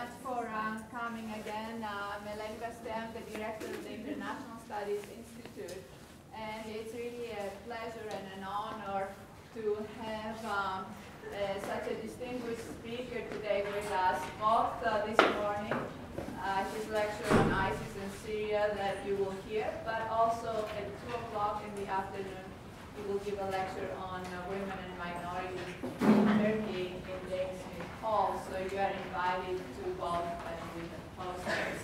much for uh, coming again. Uh, Bastéa, I'm the director of the International Studies Institute. And it's really a pleasure and an honor to have um, uh, such a distinguished speaker today with us, both uh, this morning, uh, his lecture on ISIS and Syria that you will hear, but also at 2 o'clock in the afternoon, he will give a lecture on uh, women and minorities in Turkey in Smith Hall, so you are invited to both television posters.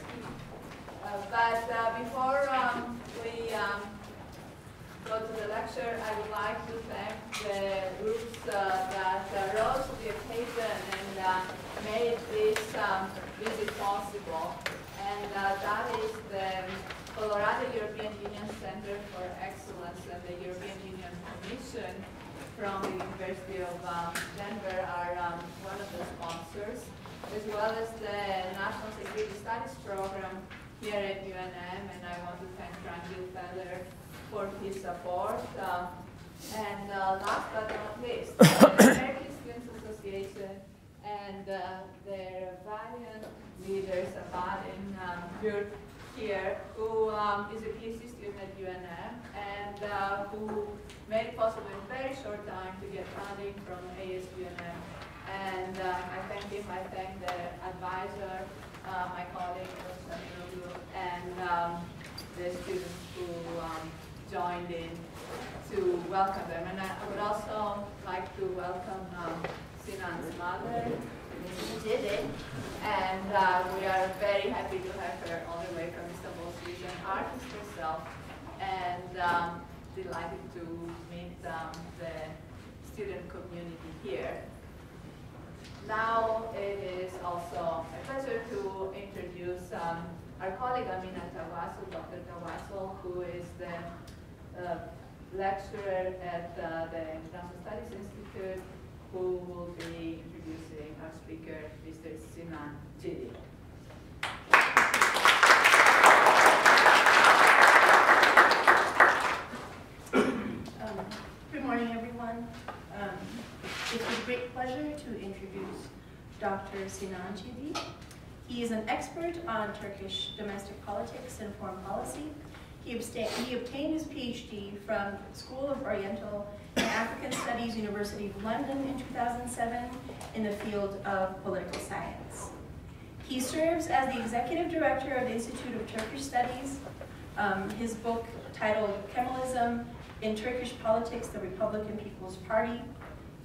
Uh, but uh, before um, we um, go to the lecture, I would like to thank the groups uh, that uh, rose to the occasion and uh, made this um, visit possible. And that is the Colorado European Union Center for Excellence and the European Union Commission from the University of um, Denver are um, one of the sponsors, as well as the National Security Studies Program here at UNM, and I want to thank Rangil Feller for his support. Uh, and uh, last but not least, the American Students Association and uh, their valiant leaders, Abadin um, here, who um, is a PhD student at UNM and uh, who made it possible in a very short time to get funding from ASUNM. And uh, I thank him, I thank the advisor, uh, my colleague, and um, the students who um, joined in to welcome them. And I would also like to welcome um, Sinan's mother, Ms. Ciddi, and uh, we are very happy to have her all the way from Istanbul. She's an artist herself, and um, delighted to meet um, the student community here. Now it is also a pleasure to introduce um, our colleague Amina Tawassul, Dr. Tawassul, who is the uh, lecturer at uh, the International Studies Institute, who will be introducing our speaker, Mr. Sinan Ciddi. Um, good morning, everyone. Um, it's a great pleasure to introduce Dr. Sinan Ciddi. He is an expert on Turkish domestic politics and foreign policy. He, he obtained his PhD from School of Oriental and African Studies, University of London in 2007 in the field of political science. He serves as the executive director of the Institute of Turkish Studies. Um, his book titled Kemalism in Turkish Politics, the Republican People's Party,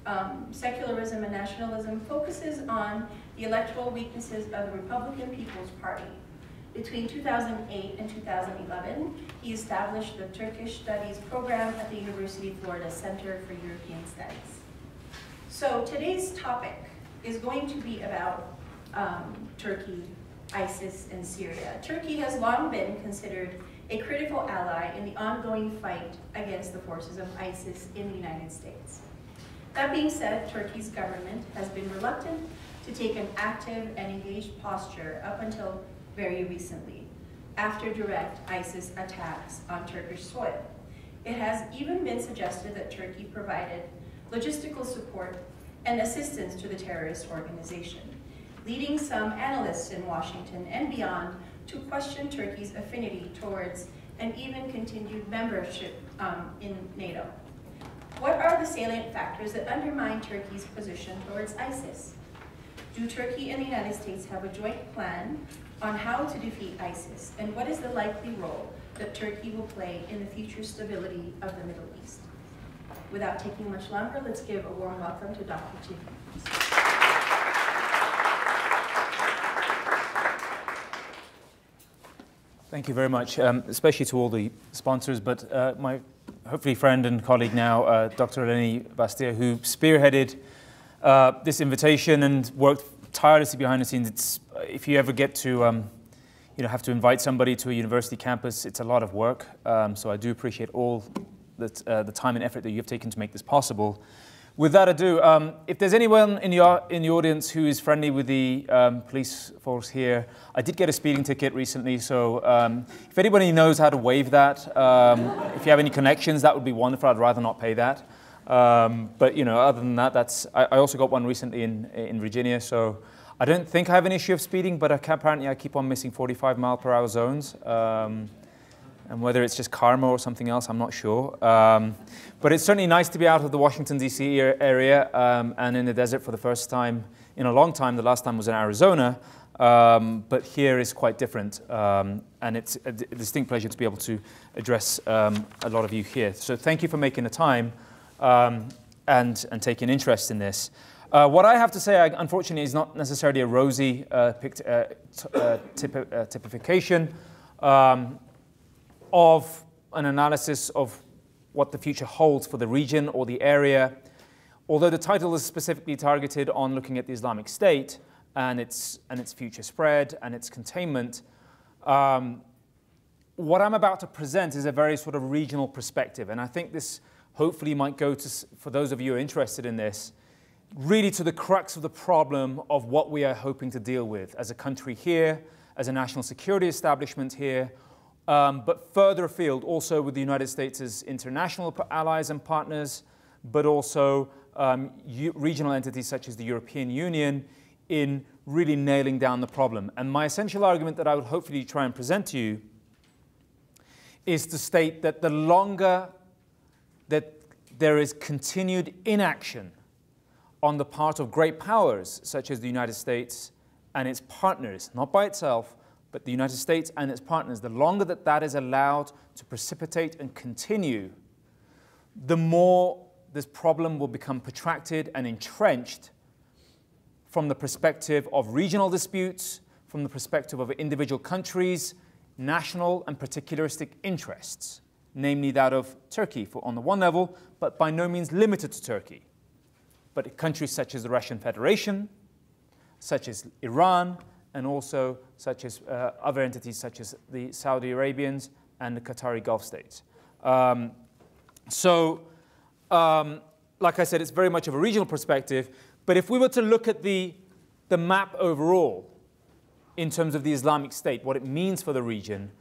um, Secularism and Nationalism focuses on the electoral weaknesses of the Republican People's Party. Between 2008 and 2011, he established the Turkish Studies program at the University of Florida Center for European Studies. So today's topic is going to be about um, Turkey, ISIS, and Syria. Turkey has long been considered a critical ally in the ongoing fight against the forces of ISIS in the United States. That being said, Turkey's government has been reluctant to take an active and engaged posture up until very recently, after direct ISIS attacks on Turkish soil. It has even been suggested that Turkey provided logistical support and assistance to the terrorist organization, leading some analysts in Washington and beyond to question Turkey's affinity towards and even continued membership um, in NATO. What are the salient factors that undermine Turkey's position towards ISIS? Do Turkey and the United States have a joint plan on how to defeat ISIS, and what is the likely role that Turkey will play in the future stability of the Middle East? Without taking much longer, let's give a warm welcome to Dr. Chief. Thank you very much, um, especially to all the sponsors, but uh, my hopefully friend and colleague now, uh, Dr. Eleni Bastéa, who spearheaded uh, this invitation and worked tirelessly behind the scenes. It's, if you ever get to um, you know, have to invite somebody to a university campus, it's a lot of work. Um, so I do appreciate all that, uh, the time and effort that you've taken to make this possible. With that ado, um, if there's anyone in the, in the audience who is friendly with the um, police force here, I did get a speeding ticket recently, so um, if anybody knows how to waive that, um, if you have any connections, that would be wonderful. I'd rather not pay that. Um, but you know, other than that, that's, I, I, also got one recently in, in Virginia, so I don't think I have an issue of speeding, but I apparently I keep on missing 45 mile per hour zones. Um, and whether it's just karma or something else, I'm not sure. Um, but it's certainly nice to be out of the Washington, D.C. area um, and in the desert for the first time in a long time. The last time was in Arizona. Um, but here is quite different, um, and it's a, distinct pleasure to be able to address um, a lot of you here. So thank you for making the time um, and, and taking interest in this. Uh, what I have to say, unfortunately, is not necessarily a rosy uh, pict, uh, uh typ uh, typification um, of an analysis of what the future holds for the region or the area. Although the title is specifically targeted on looking at the Islamic State, and its, and its future spread and its containment. Um, what I'm about to present is a very sort of regional perspective, and I think this hopefully might go to, for those of you who are interested in this, really to the crux of the problem of what we are hoping to deal with as a country here, as a national security establishment here, um, but further afield also with the United States as international allies and partners, but also um, regional entities such as the European Union in really nailing down the problem. And my essential argument that I would hopefully try and present to you is to state that the longer that there is continued inaction on the part of great powers such as the United States and its partners, not by itself, but the United States and its partners, the longer that that is allowed to precipitate and continue, the more this problem will become protracted and entrenched from the perspective of regional disputes, from the perspective of individual countries, national and particularistic interests, namely that of Turkey for, on the one level, but by no means limited to Turkey, but countries such as the Russian Federation, such as Iran, and also such as uh, other entities such as the Saudi Arabians and the Qatari Gulf states. Um, so, um, like I said, it's very much of a regional perspective, but if we were to look at the, the map overall, in terms of the Islamic State, what it means for the region,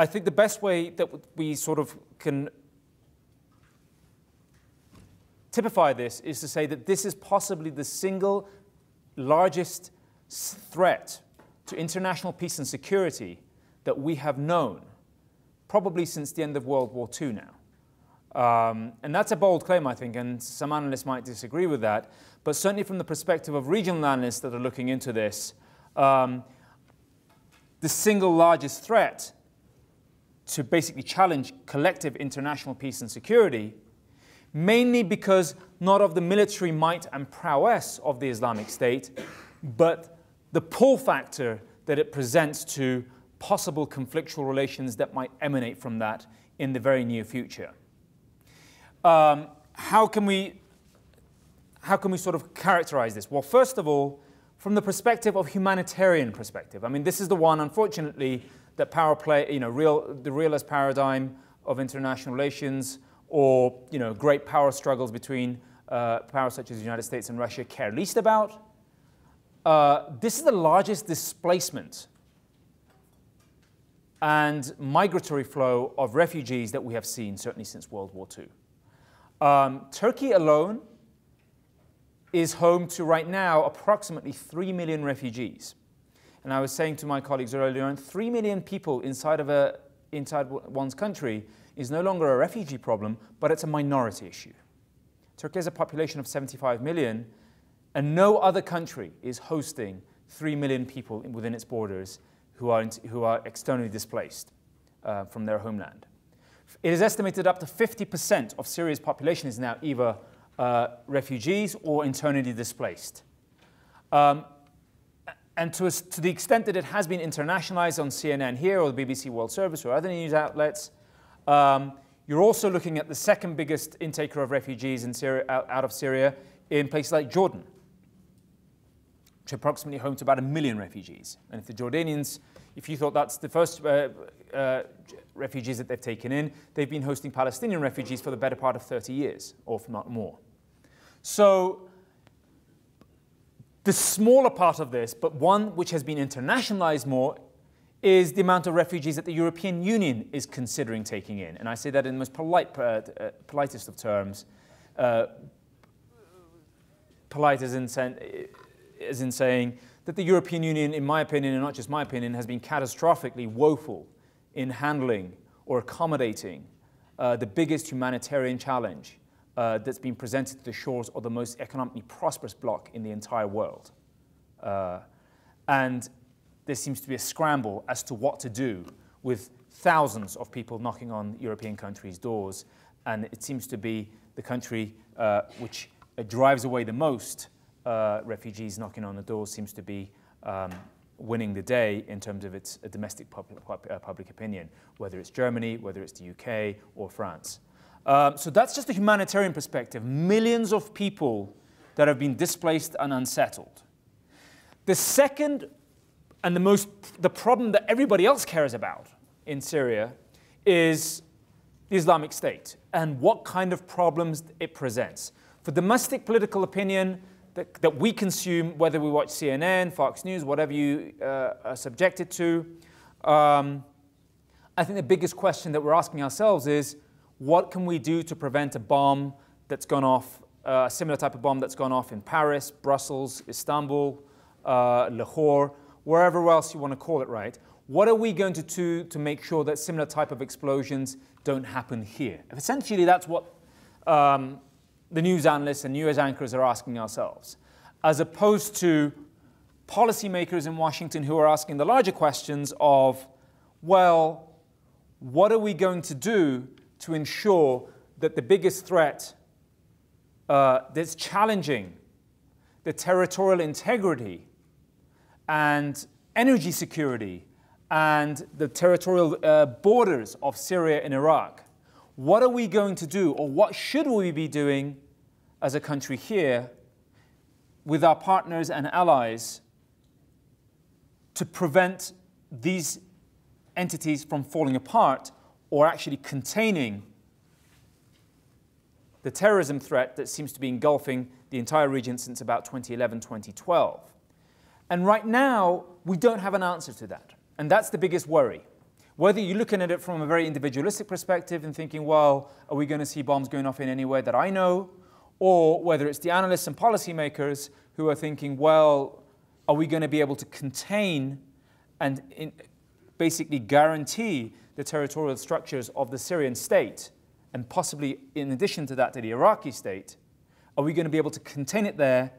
I think the best way that we sort of can typify this is to say that this is possibly the single largest threat to international peace and security that we have known, probably since the end of World War II now. Um, and that's a bold claim, I think, and some analysts might disagree with that. But certainly from the perspective of regional analysts that are looking into this, um, the single largest threat to basically challenge collective international peace and security, mainly because not of the military might and prowess of the Islamic State, but the pull factor that it presents to possible conflictual relations that might emanate from that in the very near future. Um, how can we how can we sort of characterize this? Well, first of all, from the perspective of humanitarian perspective. I mean, this is the one, unfortunately, that power play, you know, real, the realist paradigm of international relations or, you know, great power struggles between uh, powers such as the United States and Russia care least about. Uh, this is the largest displacement and migratory flow of refugees that we have seen, certainly since World War II. Um, Turkey alone is home to right now approximately 3 million refugees. And I was saying to my colleagues earlier on, 3 million people inside, of a, inside one's country is no longer a refugee problem, but it's a minority issue. Turkey has a population of 75 million, and no other country is hosting 3 million people within its borders who are, who are externally displaced uh, from their homeland. It is estimated up to 50% of Syria's population is now either uh, refugees or internally displaced. Um, and to, to, the extent that it has been internationalized on CNN here or the BBC World Service or other news outlets, um, you're also looking at the second biggest intaker of refugees in Syria, out, out, of Syria in places like Jordan, which approximately home to about a million refugees. And if the Jordanians, if you thought that's the first uh, uh, refugees that they've taken in, they've been hosting Palestinian refugees for the better part of 30 years, or if not more. So the smaller part of this, but one which has been internationalized more, is the amount of refugees that the European Union is considering taking in. And I say that in the most polite, uh, uh, politest of terms. Uh, polite as in, as in saying that the European Union, in my opinion, and not just my opinion, has been catastrophically woeful in handling or accommodating uh, the biggest humanitarian challenge uh, that's been presented to the shores of the most economically prosperous bloc in the entire world. Uh, and there seems to be a scramble as to what to do with thousands of people knocking on European countries' doors. And it seems to be the country uh, which drives away the most uh, refugees knocking on the doors seems to be um, winning the day in terms of its uh, domestic uh, public opinion, whether it's Germany, whether it's the UK, or France. Um, so that's just the humanitarian perspective. Millions of people that have been displaced and unsettled. The second and the most the problem that everybody else cares about in Syria is the Islamic State and what kind of problems it presents. For domestic political opinion, that, that we consume, whether we watch CNN, Fox News, whatever you uh, are subjected to. Um, I think the biggest question that we're asking ourselves is what can we do to prevent a bomb that's gone off, uh, a similar type of bomb that's gone off in Paris, Brussels, Istanbul, uh, Lahore, wherever else you want to call it, right? What are we going to do to make sure that similar type of explosions don't happen here? Essentially, that's what um, the news analysts and news anchors are asking ourselves, as opposed to policymakers in Washington who are asking the larger questions of, well, what are we going to do to ensure that the biggest threat uh, that's challenging the territorial integrity and energy security and the territorial uh, borders of Syria and Iraq what are we going to do, or what should we be doing as a country here with our partners and allies to prevent these entities from falling apart or actually containing the terrorism threat that seems to be engulfing the entire region since about 2011 2012. And right now, we don't have an answer to that. And that's the biggest worry. Whether you're looking at it from a very individualistic perspective and thinking, well, are we going to see bombs going off in anywhere that I know? Or whether it's the analysts and policymakers who are thinking, well, are we going to be able to contain and basically guarantee the territorial structures of the Syrian state, and possibly in addition to that, to the Iraqi state? Are we going to be able to contain it there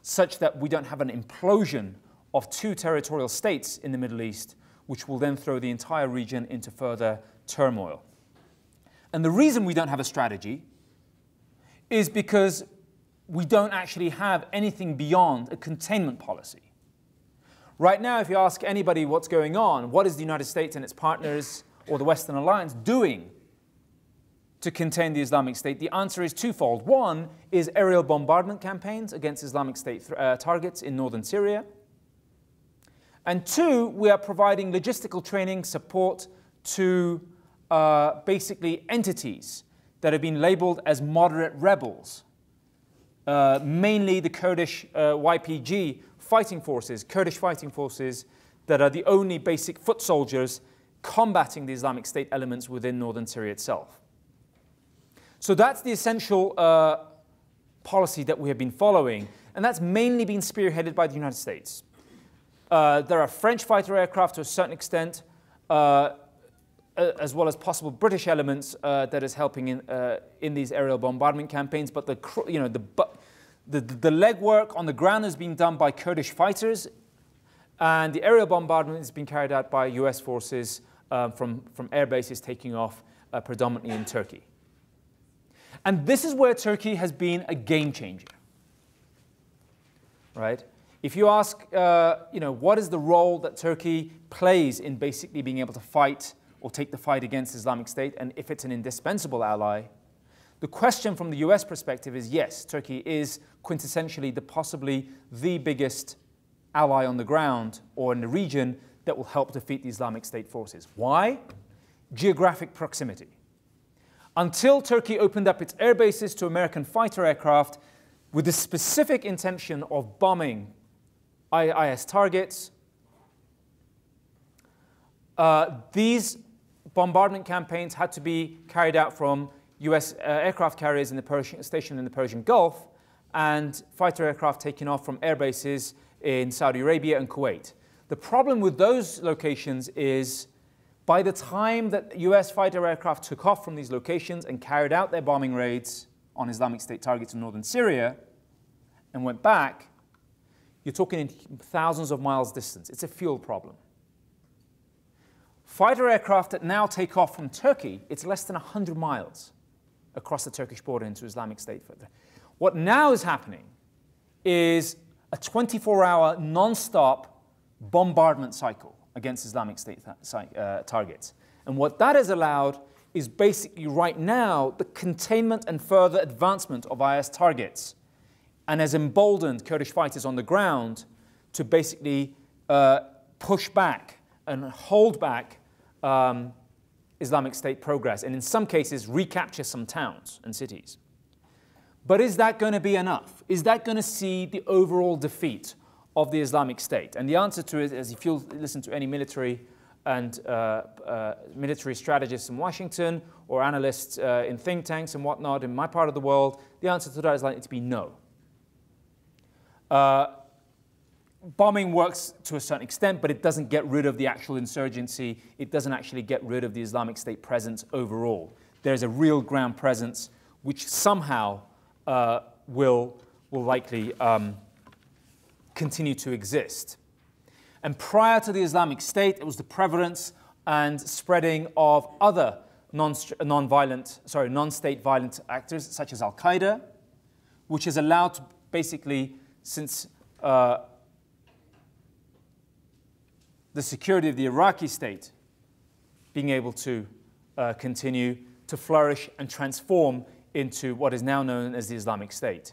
such that we don't have an implosion of two territorial states in the Middle East which will then throw the entire region into further turmoil. And the reason we don't have a strategy is because we don't actually have anything beyond a containment policy. Right now, if you ask anybody what's going on, what is the United States and its partners or the Western Alliance doing to contain the Islamic State? The answer is twofold. One is aerial bombardment campaigns against Islamic State uh, targets in northern Syria. And two, we are providing logistical training support to uh, basically entities that have been labeled as moderate rebels, uh, mainly the Kurdish uh, YPG fighting forces, Kurdish fighting forces that are the only basic foot soldiers combating the Islamic State elements within northern Syria itself. So that's the essential uh, policy that we have been following, and that's mainly been spearheaded by the United States. Uh, there are French fighter aircraft to a certain extent, uh, as well as possible British elements uh, that is helping in, uh, in these aerial bombardment campaigns. But the, you know, the, the, the legwork on the ground has been done by Kurdish fighters, and the aerial bombardment has been carried out by US forces um, from, from air bases taking off uh, predominantly in Turkey. And this is where Turkey has been a game changer. Right? If you ask, uh, you know, what is the role that Turkey plays in basically being able to fight or take the fight against Islamic State, and if it's an indispensable ally, the question from the US perspective is yes, Turkey is quintessentially the possibly the biggest ally on the ground or in the region that will help defeat the Islamic State forces. Why? Geographic proximity. Until Turkey opened up its air bases to American fighter aircraft with the specific intention of bombing IS targets. Uh, these bombardment campaigns had to be carried out from US uh, aircraft carriers in the Persian, stationed in the Persian Gulf and fighter aircraft taken off from air bases in Saudi Arabia and Kuwait. The problem with those locations is by the time that US fighter aircraft took off from these locations and carried out their bombing raids on Islamic State targets in northern Syria and went back, you're talking in thousands of miles distance. It's a fuel problem. Fighter aircraft that now take off from Turkey, it's less than 100 miles across the Turkish border into Islamic State. What now is happening is a 24 hour non stop bombardment cycle against Islamic State uh, targets. And what that has allowed is basically right now the containment and further advancement of IS targets and has emboldened Kurdish fighters on the ground to basically uh, push back and hold back um, Islamic State progress and in some cases recapture some towns and cities. But is that going to be enough? Is that going to see the overall defeat of the Islamic State? And the answer to it, as if you listen to any military and uh, uh, military strategists in Washington or analysts uh, in think tanks and whatnot in my part of the world, the answer to that is likely to be no. Uh, bombing works to a certain extent, but it doesn't get rid of the actual insurgency. It doesn't actually get rid of the Islamic State presence overall. There's a real ground presence which somehow uh, will, will likely um, continue to exist. And prior to the Islamic State, it was the prevalence and spreading of other non-violent, sorry, non-state violent actors such as Al-Qaeda, which has allowed basically, since uh, the security of the Iraqi state being able to uh, continue to flourish and transform into what is now known as the Islamic State.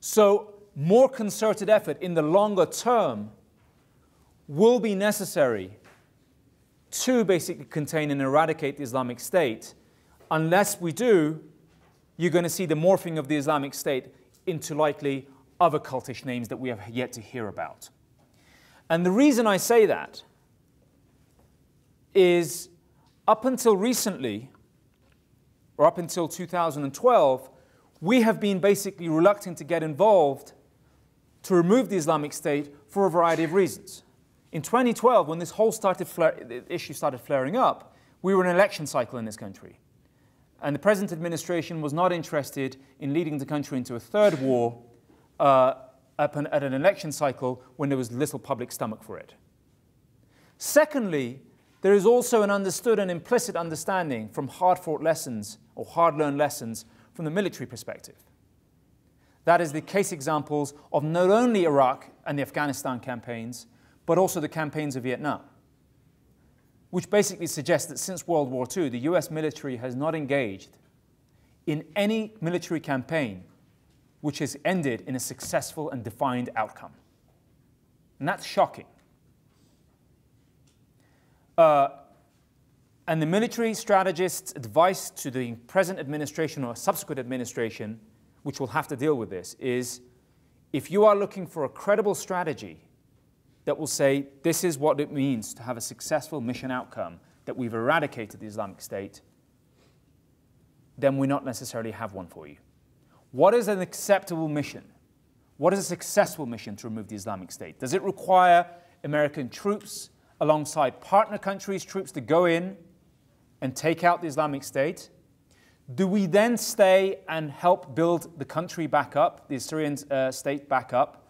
So more concerted effort in the longer term will be necessary to basically contain and eradicate the Islamic State. Unless we do, you're going to see the morphing of the Islamic State into likely other cultish names that we have yet to hear about. And the reason I say that is up until recently, or up until 2012, we have been basically reluctant to get involved to remove the Islamic State for a variety of reasons. In 2012, when this whole started issue started flaring up, we were in an election cycle in this country. And the present administration was not interested in leading the country into a third war uh, at an election cycle when there was little public stomach for it. Secondly, there is also an understood and implicit understanding from hard fought lessons or hard learned lessons from the military perspective. That is the case examples of not only Iraq and the Afghanistan campaigns, but also the campaigns of Vietnam, which basically suggests that since World War II, the US military has not engaged in any military campaign which has ended in a successful and defined outcome. And that's shocking. Uh, and the military strategist's advice to the present administration or subsequent administration, which will have to deal with this, is if you are looking for a credible strategy that will say this is what it means to have a successful mission outcome, that we've eradicated the Islamic State, then we not necessarily have one for you. What is an acceptable mission? What is a successful mission to remove the Islamic State? Does it require American troops alongside partner countries' troops to go in and take out the Islamic State? Do we then stay and help build the country back up, the Syrian uh, state back up?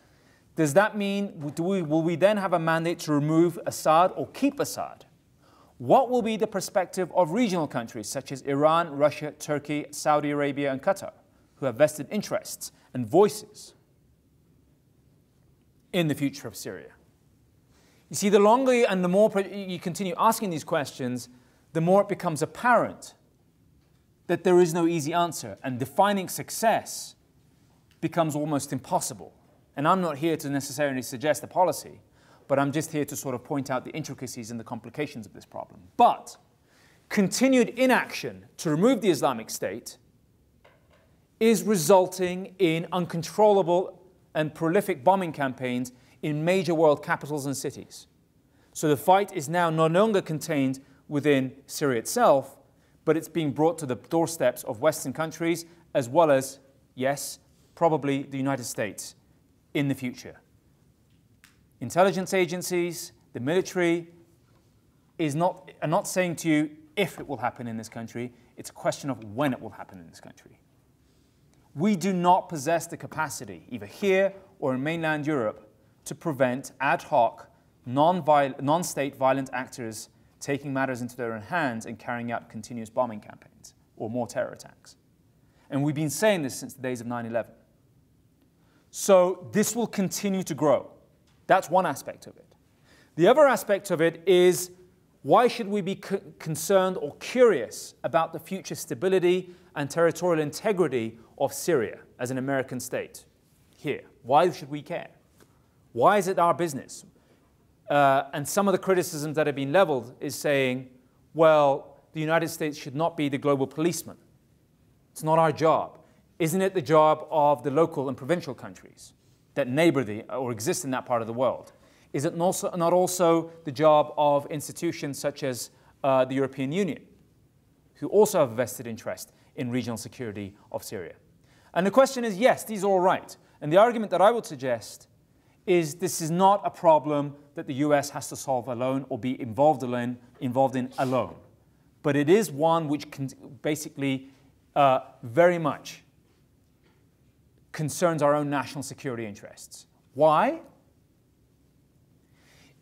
Does that mean, do we, will we then have a mandate to remove Assad or keep Assad? What will be the perspective of regional countries such as Iran, Russia, Turkey, Saudi Arabia, and Qatar, who have vested interests and voices in the future of Syria? You see, the longer and the more you continue asking these questions, the more it becomes apparent that there is no easy answer, and defining success becomes almost impossible. And I'm not here to necessarily suggest a policy, but I'm just here to sort of point out the intricacies and the complications of this problem. But continued inaction to remove the Islamic State is resulting in uncontrollable and prolific bombing campaigns in major world capitals and cities. So the fight is now no longer contained within Syria itself, but it's being brought to the doorsteps of Western countries as well as, yes, probably the United States in the future. intelligence agencies, the military, is not, are not saying to you if it will happen in this country, it's a question of when it will happen in this country. We do not possess the capacity, either here or in mainland Europe, to prevent ad hoc, non state violent actors taking matters into their own hands and carrying out continuous bombing campaigns or more terror attacks. And we've been saying this since the days of 9 11. So this will continue to grow. That's one aspect of it. The other aspect of it is why should we be concerned or curious about the future stability and territorial integrity of Syria as an American state here? Why should we care? Why is it our business? Uh, and some of the criticisms that have been leveled is saying, well, the United States should not be the global policeman. It's not our job. Isn't it the job of the local and provincial countries that neighbor the, or exist in that part of the world? Is it not also the job of institutions such as uh, the European Union, who also have a vested interest in regional security of Syria? And the question is yes, these are all right. And the argument that I would suggest is this is not a problem that the US has to solve alone or be involved, alone, involved in alone. But it is one which can basically uh, very much concerns our own national security interests. Why?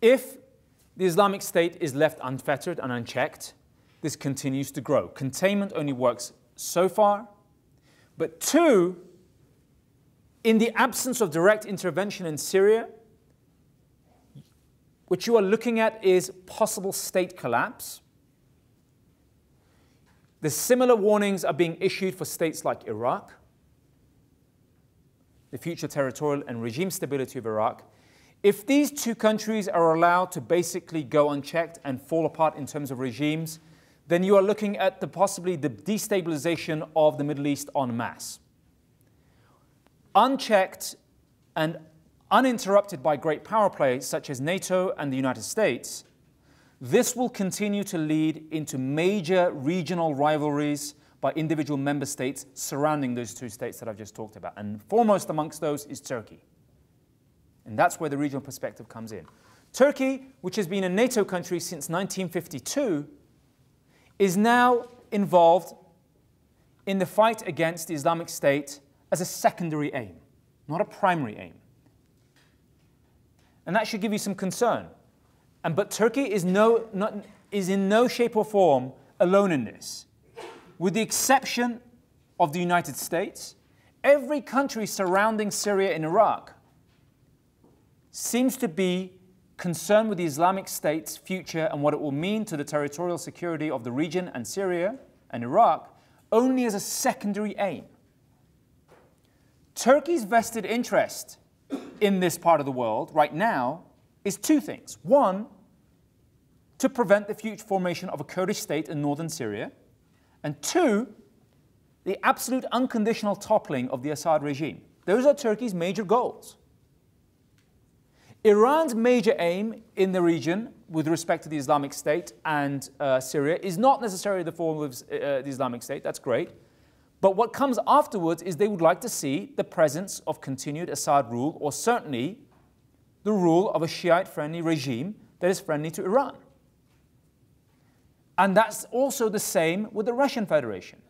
If the Islamic State is left unfettered and unchecked, this continues to grow. Containment only works so far. But two, in the absence of direct intervention in Syria, what you are looking at is possible state collapse. The similar warnings are being issued for states like Iraq, the future territorial and regime stability of Iraq. If these two countries are allowed to basically go unchecked and fall apart in terms of regimes, then you are looking at the possibly the destabilization of the Middle East en masse unchecked and uninterrupted by great power play such as NATO and the United States, this will continue to lead into major regional rivalries by individual member states surrounding those two states that I've just talked about. And foremost amongst those is Turkey. And that's where the regional perspective comes in. Turkey, which has been a NATO country since 1952, is now involved in the fight against the Islamic State as a secondary aim, not a primary aim. And that should give you some concern. And, but Turkey is, no, not, is in no shape or form alone in this. With the exception of the United States, every country surrounding Syria and Iraq seems to be concerned with the Islamic State's future and what it will mean to the territorial security of the region and Syria and Iraq only as a secondary aim. Turkey's vested interest in this part of the world right now is two things. One, to prevent the future formation of a Kurdish state in northern Syria, and two, the absolute unconditional toppling of the Assad regime. Those are Turkey's major goals. Iran's major aim in the region with respect to the Islamic State and uh, Syria is not necessarily the form of uh, the Islamic State, that's great. But what comes afterwards is they would like to see the presence of continued Assad rule, or certainly the rule of a Shiite friendly regime that is friendly to Iran. And that's also the same with the Russian Federation.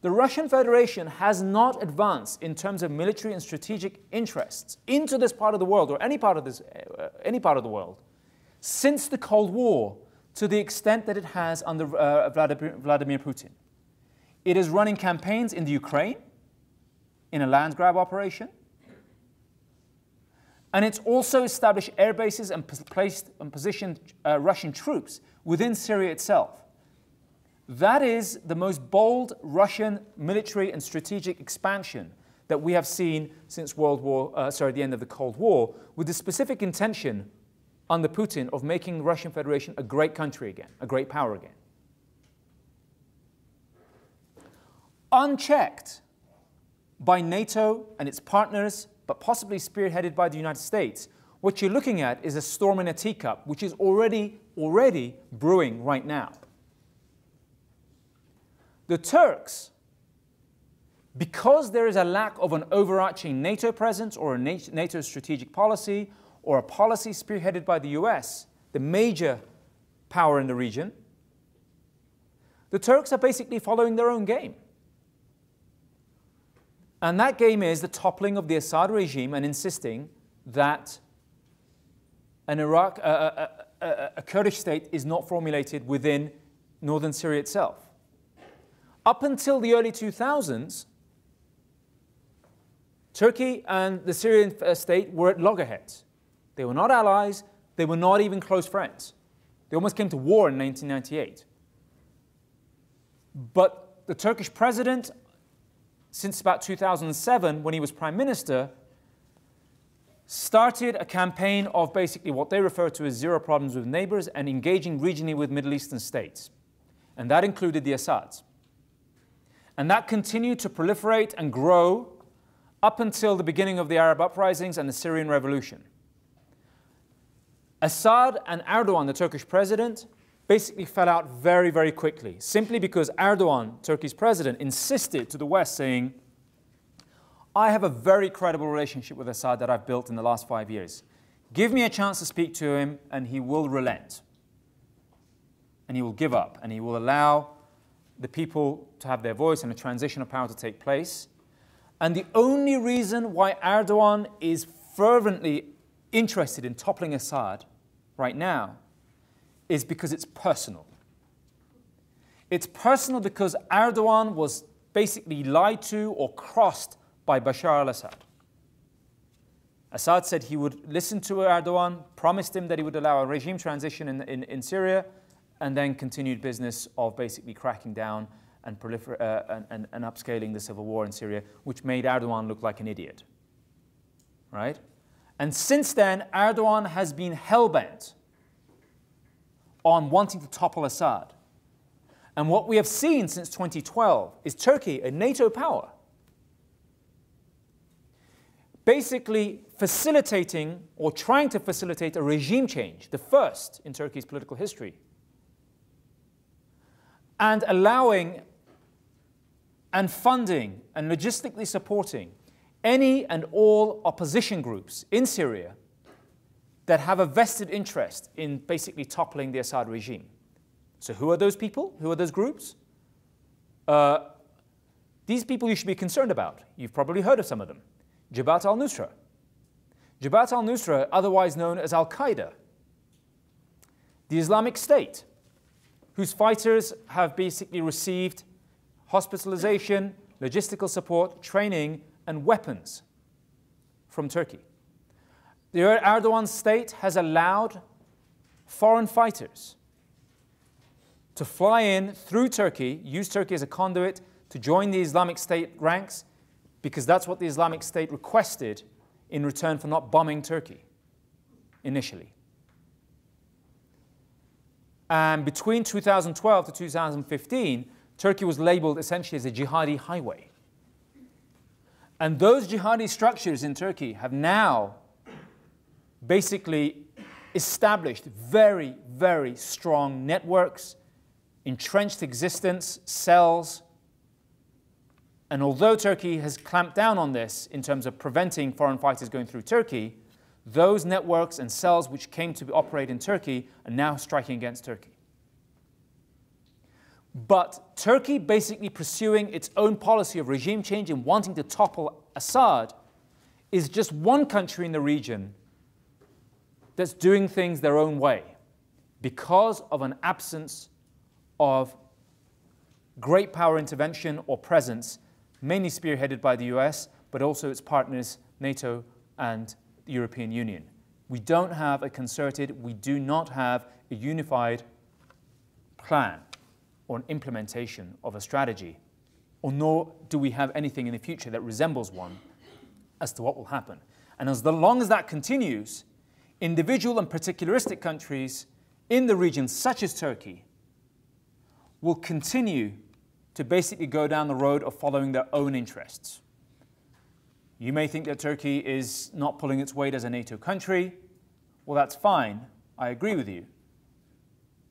The Russian Federation has not advanced in terms of military and strategic interests into this part of the world or any part of, this, uh, any part of the world since the Cold War to the extent that it has under uh, Vladimir, Vladimir Putin. It is running campaigns in the Ukraine in a land grab operation. And it's also established air bases and placed and positioned uh, Russian troops within Syria itself. That is the most bold Russian military and strategic expansion that we have seen since World War, uh, sorry, the end of the Cold War, with the specific intention under Putin of making the Russian Federation a great country again, a great power again. Unchecked by NATO and its partners, but possibly spearheaded by the United States, what you're looking at is a storm in a teacup, which is already, already brewing right now. The Turks, because there is a lack of an overarching NATO presence or a NATO strategic policy, or a policy spearheaded by the US, the major power in the region, the Turks are basically following their own game. And that game is the toppling of the Assad regime and insisting that an Iraq, a, a, a, a Kurdish state is not formulated within northern Syria itself. Up until the early 2000s, Turkey and the Syrian uh, state were at loggerheads. They were not allies, they were not even close friends. They almost came to war in 1998. But the Turkish president, since about 2007, when he was prime minister, started a campaign of basically what they refer to as zero problems with neighbors and engaging regionally with Middle Eastern states. And that included the Assads. And that continued to proliferate and grow up until the beginning of the Arab uprisings and the Syrian revolution. Assad and Erdogan, the Turkish president, basically fell out very, very quickly, simply because Erdogan, Turkey's president, insisted to the West, saying, I have a very credible relationship with Assad that I've built in the last five years. Give me a chance to speak to him, and he will relent. And he will give up, and he will allow the people to have their voice and a transition of power to take place. And the only reason why Erdogan is fervently interested in toppling Assad right now is because it's personal. It's personal because Erdogan was basically lied to or crossed by Bashar al Assad. Assad said he would listen to Erdogan, promised him that he would allow a regime transition in, in, in Syria, and then continued business of basically cracking down and, prolifer- uh, and, and, and upscaling the civil war in Syria, which made Erdogan look like an idiot. Right? And since then, Erdogan has been hell bent on wanting to topple Assad. And what we have seen since 2012 is Turkey, a NATO power, basically facilitating or trying to facilitate a regime change, the first in Turkey's political history, and allowing and funding and logistically supporting any and all opposition groups in Syria that have a vested interest in basically toppling the Assad regime. So, who are those people? Who are those groups? Uh, these people you should be concerned about. You've probably heard of some of them. Jabhat al Nusra. Jabhat al Nusra, otherwise known as Al Qaeda. The Islamic State, whose fighters have basically received hospitalization, logistical support, training, and weapons from Turkey. The Erdogan state has allowed foreign fighters to fly in through Turkey, use Turkey as a conduit to join the Islamic State ranks, because that's what the Islamic State requested in return for not bombing Turkey initially. And between 2012 to 2015, Turkey was labeled essentially as a jihadi highway. And those jihadi structures in Turkey have now basically established very, very strong networks, entrenched existence, cells. And although Turkey has clamped down on this in terms of preventing foreign fighters going through Turkey, those networks and cells which came to operate in Turkey are now striking against Turkey. But Turkey basically pursuing its own policy of regime change and wanting to topple Assad is just one country in the region that's doing things their own way because of an absence of great power intervention or presence, mainly spearheaded by the US, but also its partners, NATO and the European Union. We don't have a concerted, we do not have a unified plan or an implementation of a strategy, or nor do we have anything in the future that resembles one as to what will happen. And as long as that continues, individual and particularistic countries in the region, such as Turkey, will continue to basically go down the road of following their own interests. You may think that Turkey is not pulling its weight as a NATO country. Well, that's fine. I agree with you.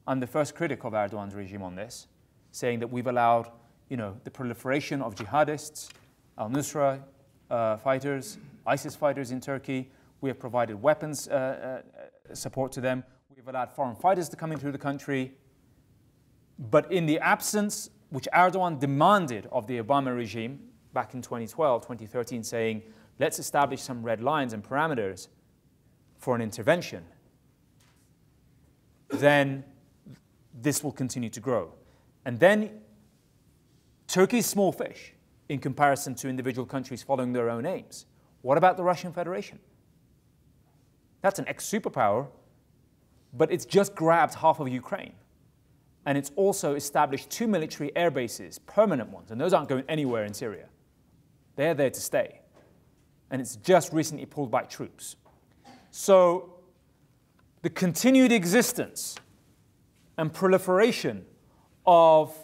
I'm the first critic of Erdogan's regime on this, saying that we've allowed you know, the proliferation of jihadists, al Nusra uh, fighters, ISIS fighters in Turkey, We have provided weapons uh, uh, support to them. We've allowed foreign fighters to come into the country. But in the absence, which Erdogan demanded of the Obama regime back in 2012, 2013, saying, let's establish some red lines and parameters for an intervention, then this will continue to grow. And then Turkey is small fish in comparison to individual countries following their own aims. What about the Russian Federation? That's an ex superpower, but it's just grabbed half of Ukraine. And it's also established two military air bases, permanent ones, and those aren't going anywhere in Syria. They're there to stay. And it's just recently pulled back troops. So the continued existence and proliferation of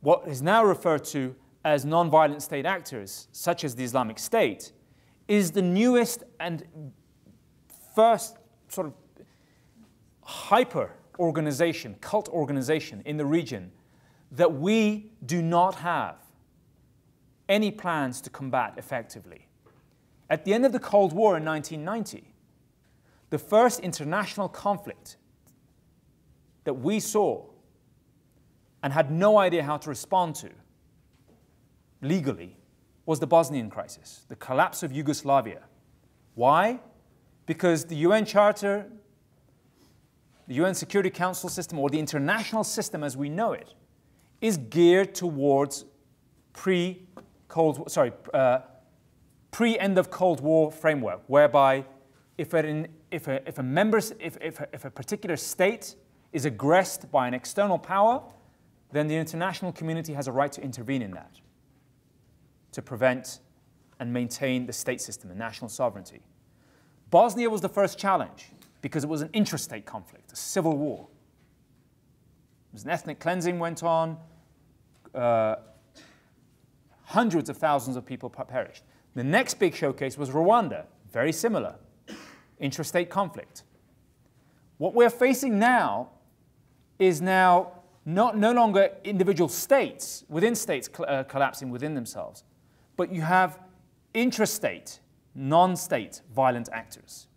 what is now referred to as non-violent state actors, such as the Islamic State, is the newest and first sort of hyper organization, cult organization in the region that we do not have any plans to combat effectively. At the end of the Cold War in 1990, the first international conflict that we saw and had no idea how to respond to legally was the Bosnian crisis, the collapse of Yugoslavia. Why? Because the UN Charter, the UN Security Council system, or the international system as we know it, is geared towards pre Cold, sorry, uh, pre-end of Cold War framework, whereby if, an, if, a, if, a members, if, if, a, if a particular state is aggressed by an external power, then the international community has a right to intervene in that, to prevent and maintain the state system and national sovereignty. Bosnia was the first challenge because it was an intrastate conflict, a civil war. An ethnic cleansing went on. Uh, hundreds of thousands of people perished. The next big showcase was Rwanda, very similar, intrastate conflict. What we're facing now is now not, no longer individual states, within states uh, collapsing within themselves, but you have intrastate, non-state violent actors,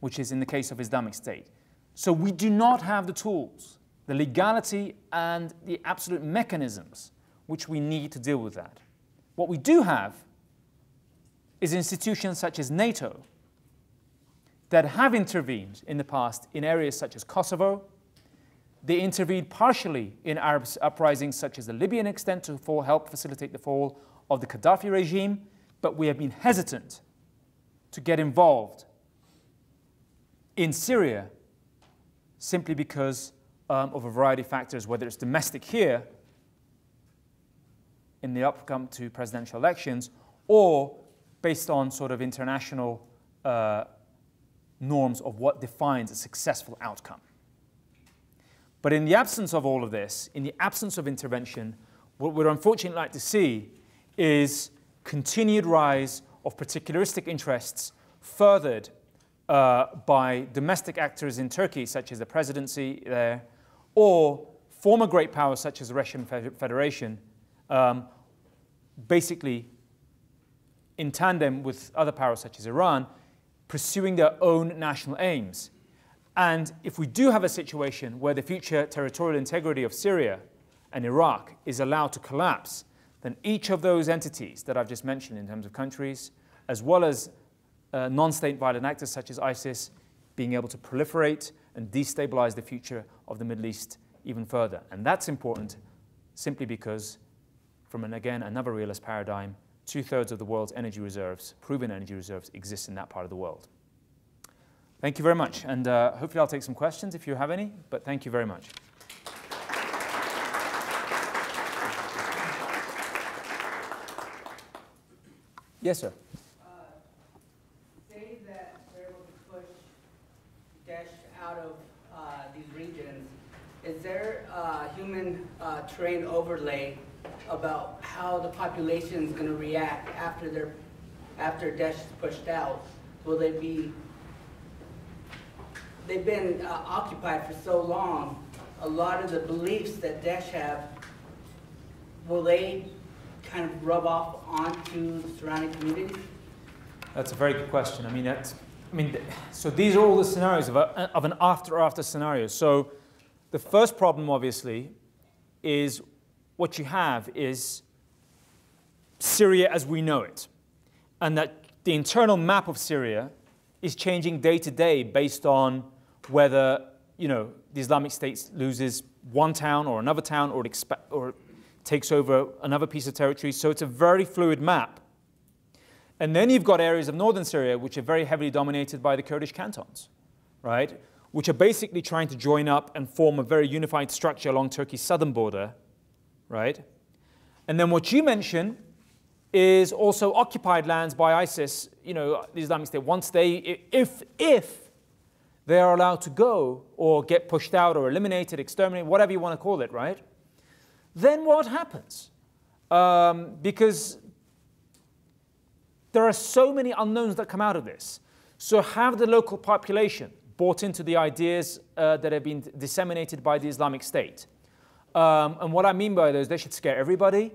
which is in the case of Islamic State. So we do not have the tools, the legality and the absolute mechanisms which we need to deal with that. What we do have is institutions such as NATO that have intervened in the past in areas such as Kosovo. They intervened partially in Arab uprisings such as the Libyan extent to fall, help facilitate the fall of the Gaddafi regime, but we have been hesitant to get involved in Syria simply because um, of a variety of factors, whether it's domestic here in the upcoming to presidential elections, or based on sort of international uh, norms of what defines a successful outcome. But in the absence of all of this, in the absence of intervention, what we're unfortunately like to see is continued rise of particularistic interests furthered uh, by domestic actors in Turkey, such as the presidency there, or former great powers such as the Russian Federation, um, basically in tandem with other powers such as Iran, pursuing their own national aims. And if we do have a situation where the future territorial integrity of Syria and Iraq is allowed to collapse, then each of those entities that I've just mentioned in terms of countries, as well as uh, non-state violent actors such as ISIS, being able to proliferate and destabilize the future of the Middle East even further. And that's important simply because from, an, again, another realist paradigm, two-thirds of the world's energy reserves, proven energy reserves, exist in that part of the world. Thank you very much, and uh, hopefully I'll take some questions if you have any, but thank you very much. Yes, sir. Uh, say that we're able to push Daesh out of uh, these regions. Is there human uh, terrain overlay about how the population is going to react after their after Daesh is pushed out. Will they be? They've been uh, occupied for so long. A lot of the beliefs that Daesh have, will they kind of rub off onto the surrounding communities? That's a very good question. I mean, that's, I mean, so these are all the scenarios of, a, of an after-after scenario. So the first problem, obviously, is what you have is Syria as we know it, and that the internal map of Syria is changing day to day based on whether you know the Islamic State loses one town or another town or, or takes over another piece of territory. So it's a very fluid map. And then you've got areas of northern Syria which are very heavily dominated by the Kurdish cantons, right? Which are basically trying to join up and form a very unified structure along Turkey's southern border, right? And then what you mention is also occupied lands by ISIS, you know, the Islamic State. Once they, if, if they are allowed to go or get pushed out or eliminated, exterminated, whatever you want to call it, right? Then what happens? Um, because there are so many unknowns that come out of this. So have the local population bought into the ideas uh, that have been disseminated by the Islamic State? Um, and what I mean by those, they should scare everybody.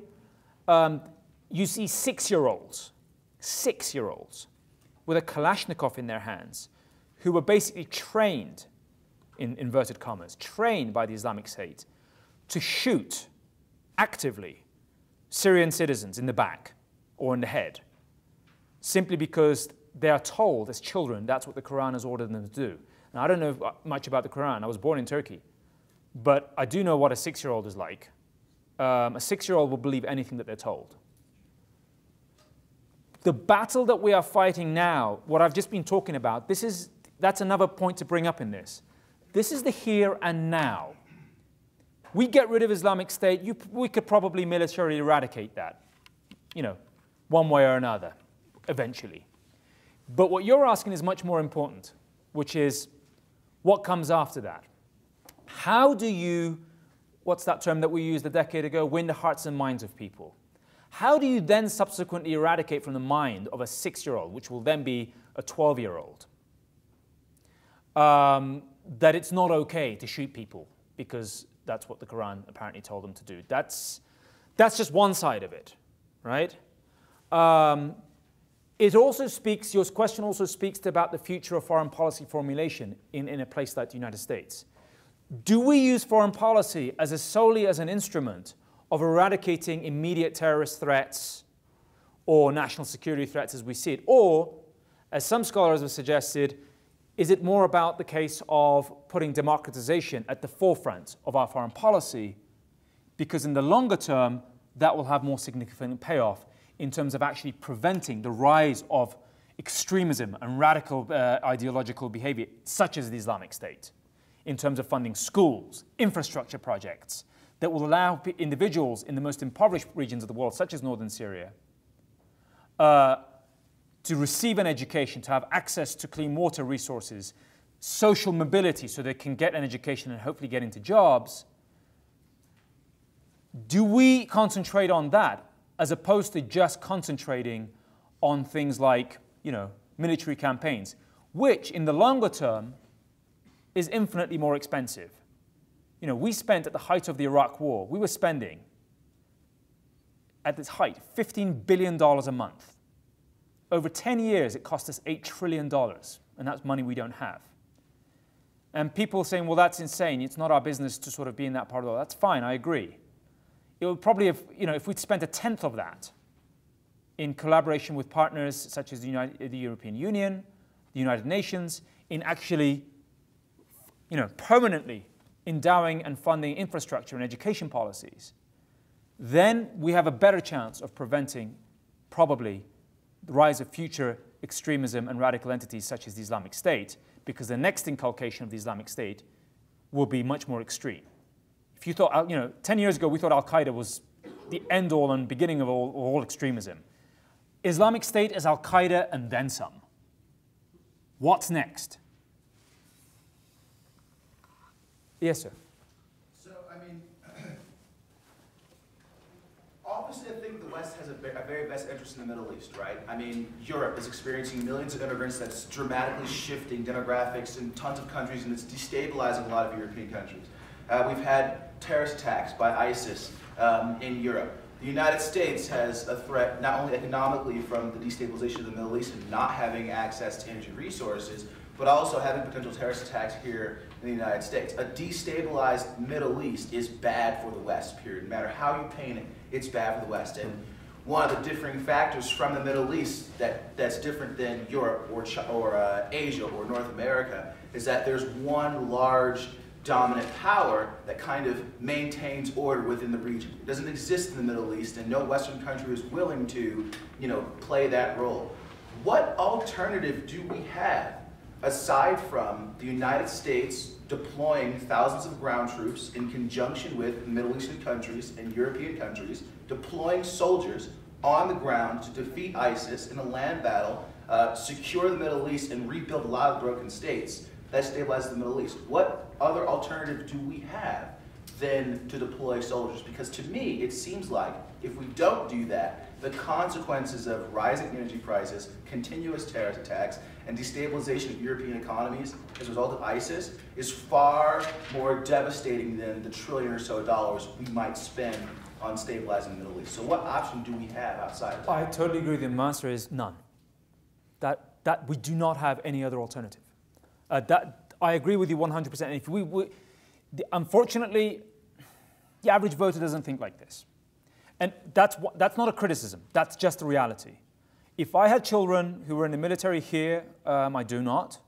Um, you see six-year-olds, six-year-olds with a Kalashnikov in their hands who were basically trained, in inverted commas, trained by the Islamic State to shoot actively Syrian citizens in the back or in the head simply because they are told as children that's what the Quran has ordered them to do. Now, I don't know much about the Quran. I was born in Turkey. But I do know what a six year old is like. Um, a six year old will believe anything that they're told. The battle that we are fighting now, what I've just been talking about, this is, that's another point to bring up in this. This is the here and now. We get rid of Islamic State, you, we could probably militarily eradicate that, you know, one way or another eventually. But what you're asking is much more important, which is what comes after that? How do you, what's that term that we used a decade ago, win the hearts and minds of people? How do you then subsequently eradicate from the mind of a six year old, which will then be a 12 year old, um, that it's not okay to shoot people because that's what the Quran apparently told them to do? That's, that's just one side of it, right? Um, it also speaks, your question also speaks to about the future of foreign policy formulation in, in a place like the United States. Do we use foreign policy as a, solely as an instrument of eradicating immediate terrorist threats or national security threats as we see it? Or, as some scholars have suggested, is it more about the case of putting democratization at the forefront of our foreign policy? Because in the longer term, that will have more significant payoff in terms of actually preventing the rise of extremism and radical uh, ideological behavior, such as the Islamic State, in terms of funding schools, infrastructure projects that will allow individuals in the most impoverished regions of the world, such as northern Syria, uh, to receive an education, to have access to clean water resources, social mobility so they can get an education and hopefully get into jobs. Do we concentrate on that as opposed to just concentrating on things like, you know, military campaigns, which in the longer term is infinitely more expensive. You know, we spent at the height of the Iraq War, we were spending at its height $15 billion a month. Over 10 years, it cost us $8 trillion, and that's money we don't have. And people saying, well, that's insane. It's not our business to sort of be in that part of the world. That's fine, I agree it would probably have, you know, if we'd spent a tenth of that in collaboration with partners such as the, United, the European Union, the United Nations, in actually, you know, permanently endowing and funding infrastructure and education policies, then we have a better chance of preventing probably the rise of future extremism and radical entities such as the Islamic State, because the next inculcation of the Islamic State will be much more extreme. If you thought, you know, 10 years ago we thought Al Qaeda was the end all and beginning of all, all extremism. Islamic State is Al Qaeda and then some. What's next? Yes, sir. So, I mean, obviously, I think the West has a, a, very best interest in the Middle East, right? I mean, Europe is experiencing millions of immigrants that's dramatically shifting demographics in tons of countries, and it's destabilizing a lot of European countries. Uh, we've had terrorist attacks by ISIS um, in Europe. The United States has a threat not only economically from the destabilization of the Middle East and not having access to energy resources, but also having potential terrorist attacks here in the United States. A destabilized Middle East is bad for the West, period. No matter how you paint it, it's bad for the West. And one of the differing factors from the Middle East that, that's different than Europe or, or uh, Asia or North America is that there's one large dominant power that kind of maintains order within the region. It doesn't exist in the Middle East, and no Western country is willing to, you know, play that role. What alternative do we have aside from the United States deploying thousands of ground troops in conjunction with Middle Eastern countries and European countries, deploying soldiers on the ground to defeat ISIS in a land battle, uh, secure the Middle East, and rebuild a lot of broken states that stabilize the Middle East. What other alternative do we have than to deploy soldiers? Because to me, it seems like if we don't do that, the consequences of rising energy prices, continuous terrorist attacks, and destabilization of European economies as a result of ISIS is far more devastating than the trillion or so dollars we might spend on stabilizing the Middle East. So what option do we have outside of that? I totally agree. The answer is none. That, that we do not have any other alternative. Uh, that, I agree with you 100%. If we, we the, unfortunately, the average voter doesn't think like this. And that's, that's not a criticism, that's just a reality. If I had children who were in the military here, um, I do not.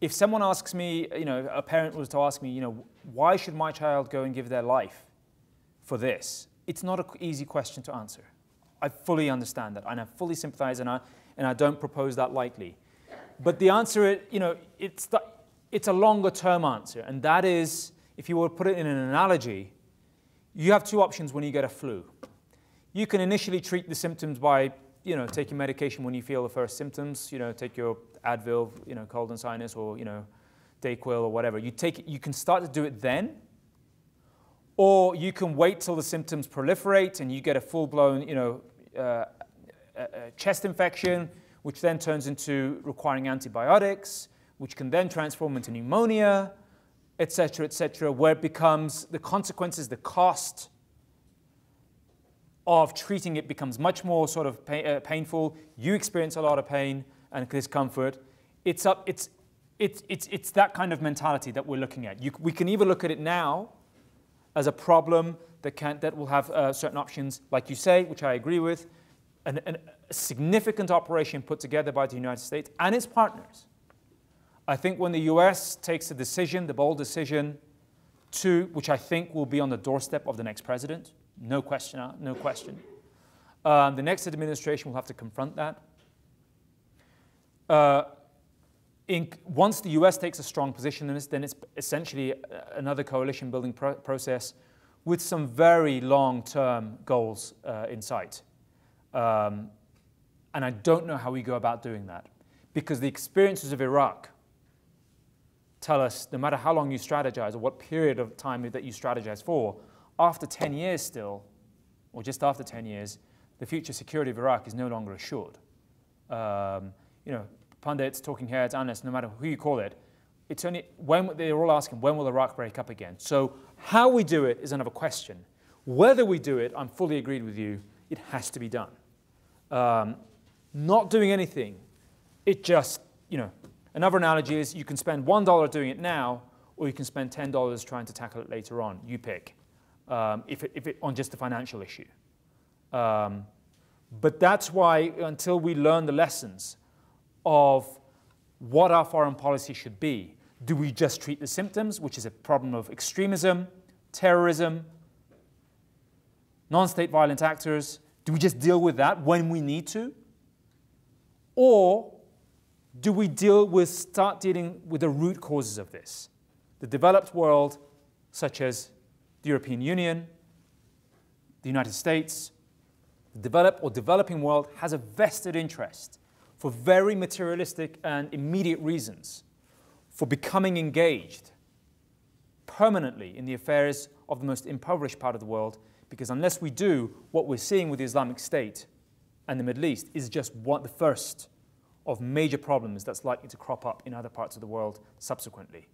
If someone asks me, you know, a parent was to ask me, you know, why should my child go and give their life for this? It's not an easy question to answer. I fully understand that, and I fully sympathize, and I, and I don't propose that lightly. But the answer, you know, it's, the, it's a longer term answer, and that is, if you were to put it in an analogy, you have two options when you get a flu. You can initially treat the symptoms by you know, take your medication when you feel the first symptoms, you know, take your Advil, you know, cold and sinus, or, you know, Dayquil or whatever. You, take it, you can start to do it then, or you can wait till the symptoms proliferate and you get a full-blown, you know, uh, chest infection, which then turns into requiring antibiotics, which can then transform into pneumonia, et cetera, et cetera, where it becomes the consequences, the cost, of treating it becomes much more sort of uh, painful. You experience a lot of pain and discomfort. It's, up, it's, it's, it's, it's that kind of mentality that we're looking at. You, we can either look at it now as a problem that, can, that will have uh, certain options, like you say, which I agree with, an, an, a significant operation put together by the United States and its partners. I think when the US takes a decision, the bold decision, to, which I think will be on the doorstep of the next president, no question. No question. Um, the next administration will have to confront that. Uh, in, once the US takes a strong position in this, then it's essentially another coalition building pro process with some very long term goals uh, in sight. Um, and I don't know how we go about doing that because the experiences of Iraq tell us no matter how long you strategize or what period of time that you strategize for, after 10 years still, or just after 10 years, the future security of Iraq is no longer assured. Um, you know, pundits, talking heads, analysts, no matter who you call it, it's only when they're all asking when will Iraq break up again. So how we do it is another question. Whether we do it, I'm fully agreed with you. It has to be done. Um, not doing anything, it just you know. Another analogy is you can spend one dollar doing it now, or you can spend ten dollars trying to tackle it later on. You pick um, if, it, if it, on just a financial issue. Um, but that's why until we learn the lessons of what our foreign policy should be, do we just treat the symptoms, which is a problem of extremism, terrorism, non-state violent actors, do we just deal with that when we need to? Or do we deal with, start dealing with the root causes of this? The developed world, such as the European Union, the United States, the developed or developing world has a vested interest for very materialistic and immediate reasons for becoming engaged permanently in the affairs of the most impoverished part of the world because unless we do, what we're seeing with the Islamic State and the Middle East is just one, the first of major problems that's likely to crop up in other parts of the world subsequently.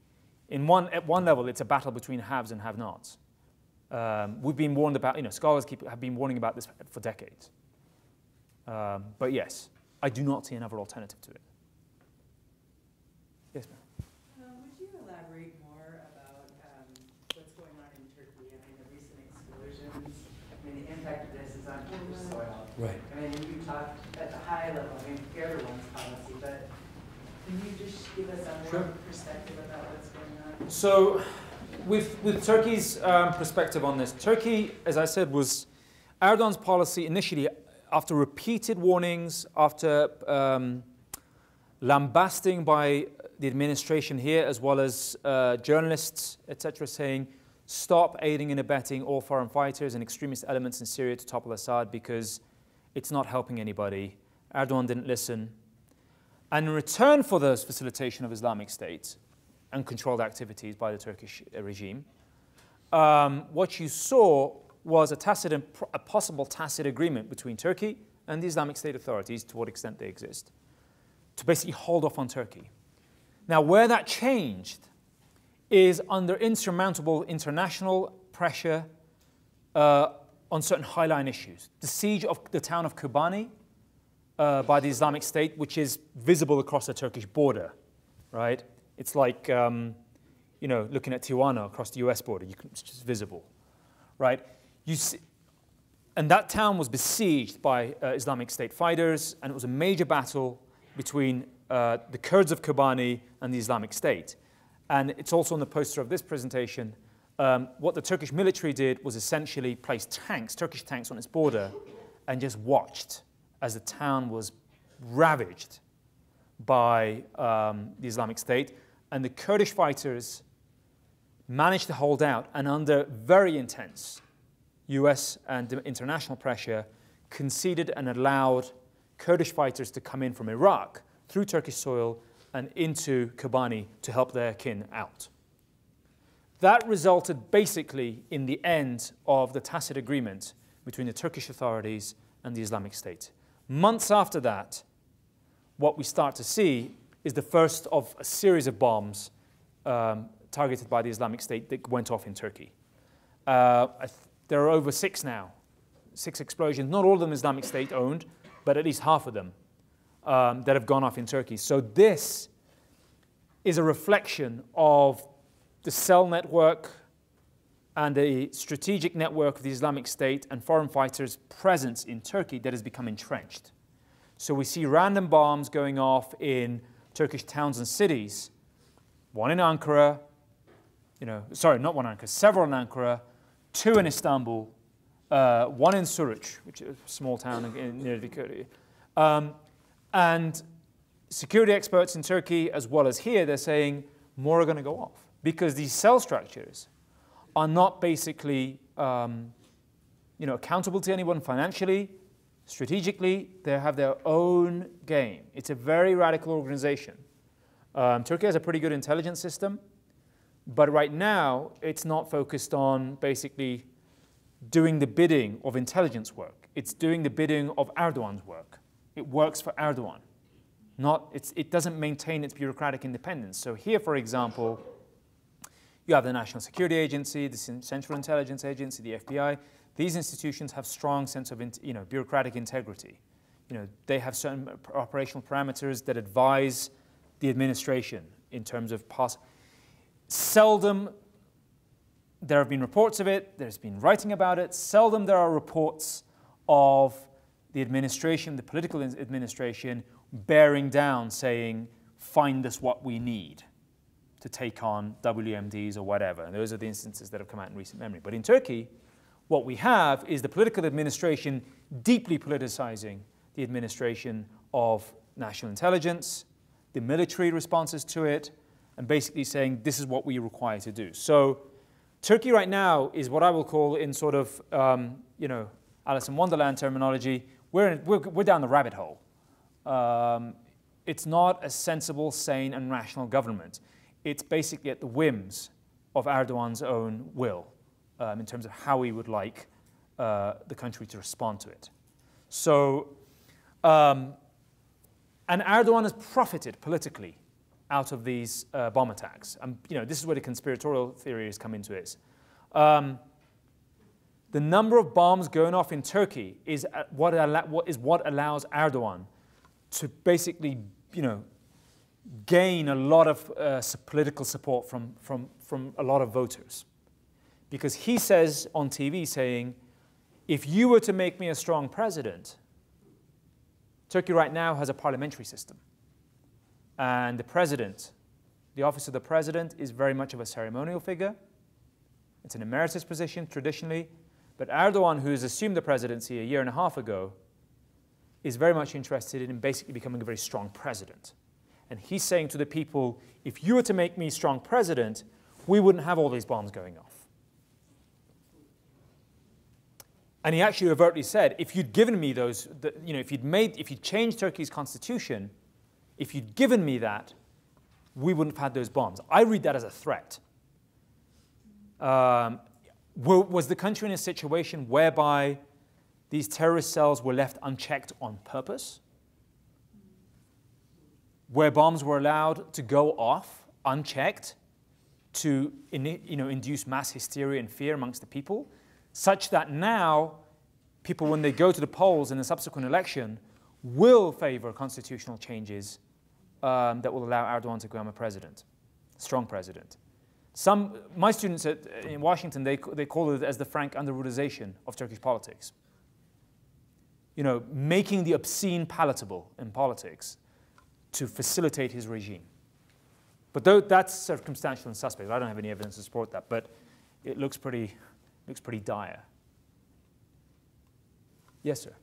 In one, at one level, it's a battle between haves and have-nots. Um, we've been warned about, you know, scholars keep, have been warning about this for decades. Um, but yes, I do not see another alternative to it. Yes, ma'am. Um, would you elaborate more about um, what's going on in Turkey? I mean, the recent explosions, I mean, the impact of this is on Turkish soil. Right. I mean, you talked at the high level, I mean, Erdogan's policy, but can you just give us a Sure. more perspective about what's going on? So, with, with Turkey's um, perspective on this, Turkey, as I said, was Erdogan's policy initially, after repeated warnings, after um, lambasting by the administration here, as well as uh, journalists, etc., saying, stop aiding and abetting all foreign fighters and extremist elements in Syria to topple Assad because it's not helping anybody. Erdogan didn't listen. And in return for this facilitation of Islamic State and controlled activities by the Turkish uh, regime, um, what you saw was a, tacit, a possible tacit agreement between Turkey and the Islamic State authorities, to what extent they exist, to basically hold off on Turkey. Now, where that changed is under insurmountable international pressure uh, on certain highline issues. The siege of the town of Kobani uh, by the Islamic State, which is visible across the Turkish border, right? It's like, um, you know, looking at Tijuana across the US border, can, it's just visible, right? You see, and that town was besieged by uh, Islamic State fighters, and it was a major battle between uh, the Kurds of Kobani and the Islamic State. And it's also on the poster of this presentation. Um, what the Turkish military did was essentially place tanks, Turkish tanks, on its border and just watched as the town was ravaged by um, the Islamic State. And the Kurdish fighters managed to hold out, and under very intense US and international pressure, conceded and allowed Kurdish fighters to come in from Iraq through Turkish soil and into Kobani to help their kin out. That resulted basically in the end of the tacit agreement between the Turkish authorities and the Islamic State. Months after that, what we start to see is the first of a series of bombs um, targeted by the Islamic State that went off in Turkey. Uh, there are over six now, six explosions, not all of them Islamic State owned, but at least half of them um, that have gone off in Turkey. So this is a reflection of the cell network and the strategic network of the Islamic State and foreign fighters' presence in Turkey that has become entrenched. So we see random bombs going off in Turkish towns and cities, one in Ankara, you know, sorry, not one in Ankara, several in Ankara, two in Istanbul, uh, one in Suruç, which is a small town near the. Um, and security experts in Turkey, as well as here, they're saying more are going to go off because these cell structures are not basically um, you know, accountable to anyone financially, strategically. They have their own game. It's a very radical organization. Um, Turkey has a pretty good intelligence system, but right now it's not focused on basically doing the bidding of intelligence work. It's doing the bidding of Erdogan's work. It works for Erdogan. Not, it doesn't maintain its bureaucratic independence. So here, for example, you have the National Security Agency, the Central Intelligence Agency, the FBI. These institutions have strong sense of you know, bureaucratic integrity. You know, they have certain operational parameters that advise the administration in terms of pos- seldom there have been reports of it, there's been writing about it, seldom there are reports of the administration, the political administration, bearing down saying, find us what we need to take on WMDs or whatever. And those are the instances that have come out in recent memory. But in Turkey, what we have is the political administration deeply politicizing the administration of national intelligence, the military responses to it, and basically saying this is what we require to do. So Turkey right now is what I will call in sort of, um, you know, Alice in Wonderland terminology, we're, in, we're, we're down the rabbit hole. Um, it's not a sensible, sane, and rational government it's basically at the whims of Erdogan's own will um, in terms of how we would like uh, the country to respond to it. So, um, and Erdogan has profited politically out of these uh, bomb attacks. And you know, this is where the conspiratorial theories come into it. Um, the number of bombs going off in Turkey is uh, what, what, is what allows Erdogan to basically, you know, gain a lot of uh, political support from, from, from a lot of voters. Because he says on TV, saying, if you were to make me a strong president, Turkey right now has a parliamentary system. And the president, the office of the president, is very much of a ceremonial figure. It's an emeritus position traditionally. But Erdogan, who has assumed the presidency a year and a half ago, is very much interested in basically becoming a very strong president. And he's saying to the people, if you were to make me strong president, we wouldn't have all these bombs going off. And he actually overtly said, if you'd given me those, the, you know, if you'd made, if you'd changed Turkey's constitution, if you'd given me that, we wouldn't have had those bombs. I read that as a threat. Um, was the country in a situation whereby these terrorist cells were left unchecked on purpose? Where bombs were allowed to go off unchecked to you know, induce mass hysteria and fear amongst the people, such that now people, when they go to the polls in the subsequent election, will favor constitutional changes um, that will allow Erdogan to become a president, strong president. Some, my students at, in Washington, they, they call it as the frank Underwoodization of Turkish politics. You know, making the obscene palatable in politics to facilitate his regime. But though that's circumstantial and suspect, I don't have any evidence to support that, but it looks pretty, looks pretty dire. Yes, sir.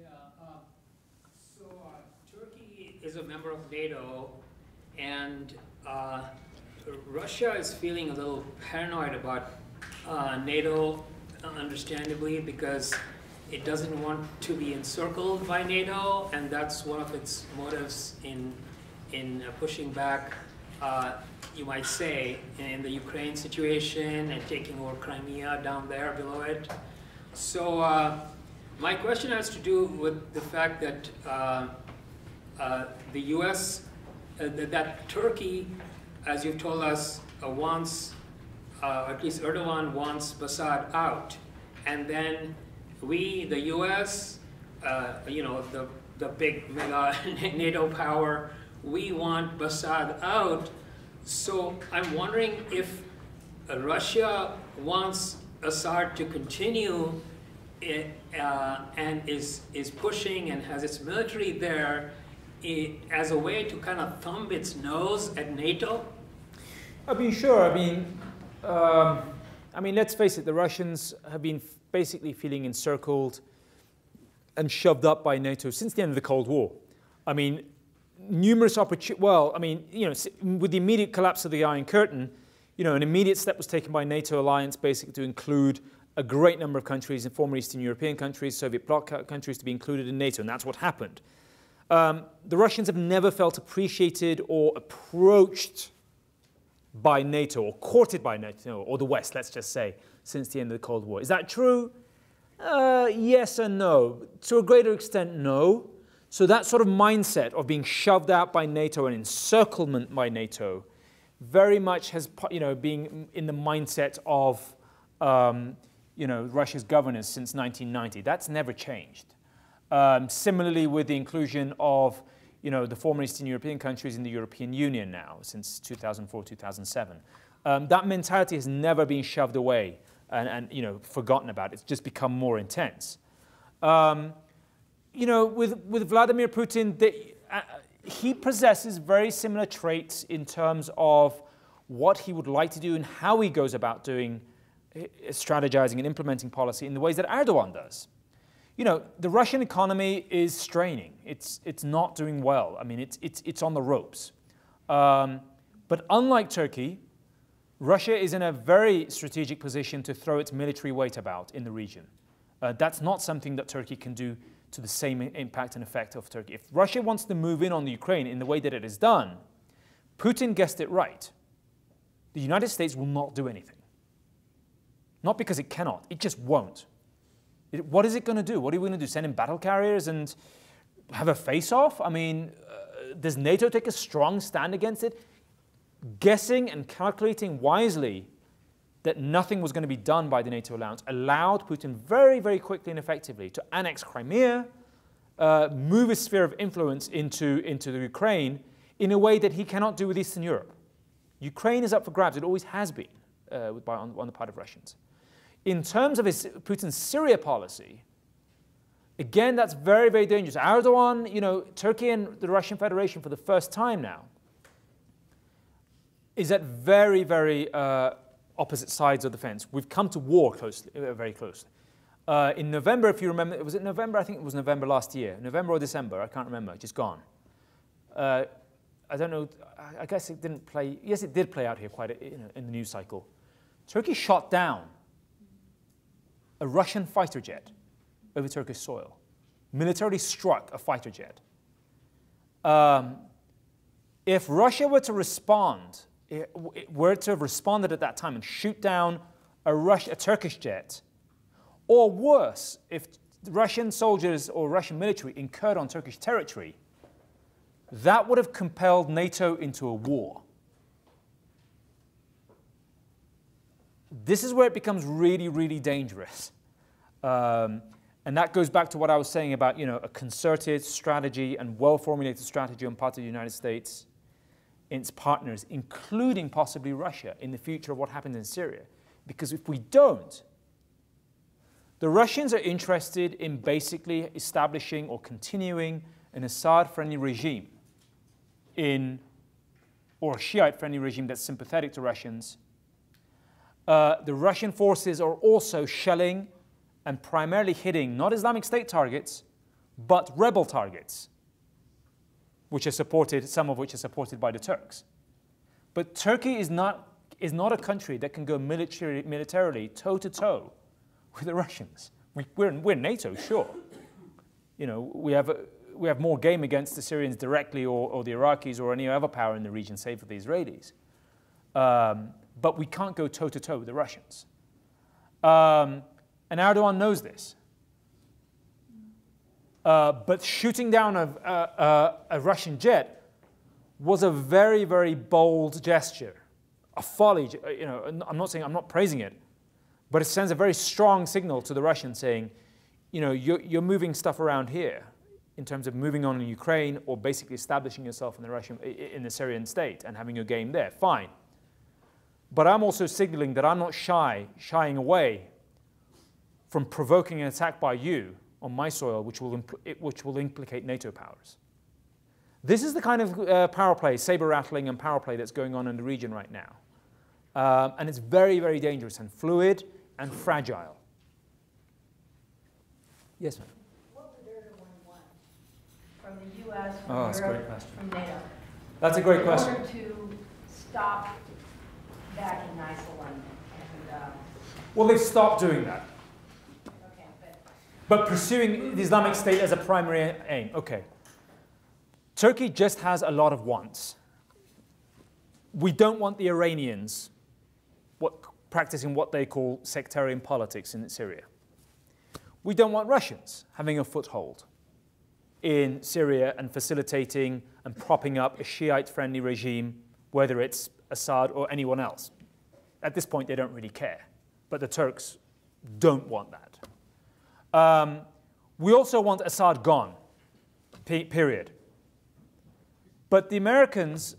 Yeah, uh, so uh, Turkey is a member of NATO, and uh, Russia is feeling a little paranoid about uh, NATO, understandably, because it doesn't want to be encircled by NATO, and that's one of its motives in in uh, pushing back, uh, you might say, in the Ukraine situation and taking over Crimea down there below it. So uh, my question has to do with the fact that uh, the U.S. that Turkey as you've told us, uh, wants, uh, at least Erdogan wants Assad out. And then we, the US, uh, you know, the, the big mega NATO power, we want Assad out. So I'm wondering if Russia wants Assad to continue it, uh, and is, is pushing and has its military there it, as a way to kind of thumb its nose at NATO? I mean, sure. I mean, um, I mean, let's face it. The Russians have been basically feeling encircled and shoved up by NATO since the end of the Cold War. I mean, numerous opportunities. Well, I mean, you know, with the immediate collapse of the Iron Curtain, you know, an immediate step was taken by NATO alliance, basically to include a great number of countries and former Eastern European countries, Soviet bloc countries, to be included in NATO, and that's what happened. Um, the Russians have never felt appreciated or approached by NATO or courted by NATO or the West, let's just say, since the end of the Cold War. Is that true? Uh, yes and no. To a greater extent, no. So that sort of mindset of being shoved out by NATO and encirclement by NATO very much has, you know, being in the mindset of, um, you know, Russia's governance since 1990. That's never changed. Um, similarly, with the inclusion of you know, the former Eastern European countries in the European Union now since 2004, 2007. Um, that mentality has never been shoved away and, and, you know, forgotten about. It's just become more intense. Um, you know, with, with Vladimir Putin, the, uh, he possesses very similar traits in terms of what he would like to do and how he goes about doing uh, strategizing and implementing policy in the ways that Erdogan does you know, the Russian economy is straining. It's, it's not doing well. I mean, it's, it's, it's on the ropes. Um, but unlike Turkey, Russia is in a very strategic position to throw its military weight about in the region. Uh, that's not something that Turkey can do to the same impact and effect of Turkey. If Russia wants to move in on the Ukraine in the way that it has done, Putin guessed it right. The United States will not do anything. Not because it cannot, it just won't. What is it going to do? What are we going to do? Send in battle carriers and have a face off? I mean, uh, does NATO take a strong stand against it? Guessing and calculating wisely that nothing was going to be done by the NATO alliance allowed Putin very, very quickly and effectively to annex Crimea, uh, move his sphere of influence into, into the Ukraine in a way that he cannot do with Eastern Europe. Ukraine is up for grabs. It always has been uh, by, on, on the part of Russians. In terms of his, Putin's Syria policy, again, that's very, very dangerous. Erdogan, you know, Turkey and the Russian Federation for the first time now is at very, very uh, opposite sides of the fence. We've come to war closely, uh, very closely. Uh, in November, if you remember, was it November? I think it was November last year. November or December, I can't remember, just gone. Uh, I don't know, I guess it didn't play, yes, it did play out here quite a, in the news cycle. Turkey shot down a Russian fighter jet over Turkish soil, militarily struck a fighter jet. Um, if Russia were to respond it, it were to have responded at that time and shoot down a, a Turkish jet, or worse, if Russian soldiers or Russian military incurred on Turkish territory, that would have compelled NATO into a war. This is where it becomes really, really dangerous. Um, and that goes back to what I was saying about you know, a concerted strategy and well formulated strategy on part of the United States its partners, including possibly Russia, in the future of what happens in Syria. Because if we don't, the Russians are interested in basically establishing or continuing an Assad friendly regime in, or a Shiite friendly regime that's sympathetic to Russians. Uh, the Russian forces are also shelling and primarily hitting not Islamic State targets, but rebel targets which are supported, some of which are supported by the Turks. But Turkey is not, is not a country that can go military, militarily toe to toe with the Russians. We, we're, we're NATO, sure. You know, we have, a, we have more game against the Syrians directly or, or the Iraqis or any other power in the region, save for the Israelis. Um, but we can't go toe to toe with the Russians. Um, and Erdogan knows this. Uh, but shooting down a, a, a, Russian jet was a very, very bold gesture, a folly. Uh, you know, I'm not saying I'm not praising it, but it sends a very strong signal to the Russians saying, you know, you're, you're moving stuff around here in terms of moving on in Ukraine or basically establishing yourself in the Russian, in the Syrian state and having your game there. Fine. But I'm also signaling that I'm not shy, shying away from provoking an attack by you on my soil, which will, which will implicate NATO powers. This is the kind of uh, power play, saber rattling and power play that's going on in the region right now. Um, and it's very, very dangerous and fluid and fragile. Yes, ma'am. What would Erdogan want from the U.S., from oh, Europe, from NATO? That's a great question. In order to stop backing ISIL and, and um, well, they've stopped doing that. But pursuing the Islamic State as a primary aim. Okay. Turkey just has a lot of wants. We don't want the Iranians what, practicing what they call sectarian politics in Syria. We don't want Russians having a foothold in Syria and facilitating and propping up a Shiite friendly regime, whether it's Assad or anyone else. At this point, they don't really care. But the Turks don't want that. Um, we also want Assad gone, period. But the Americans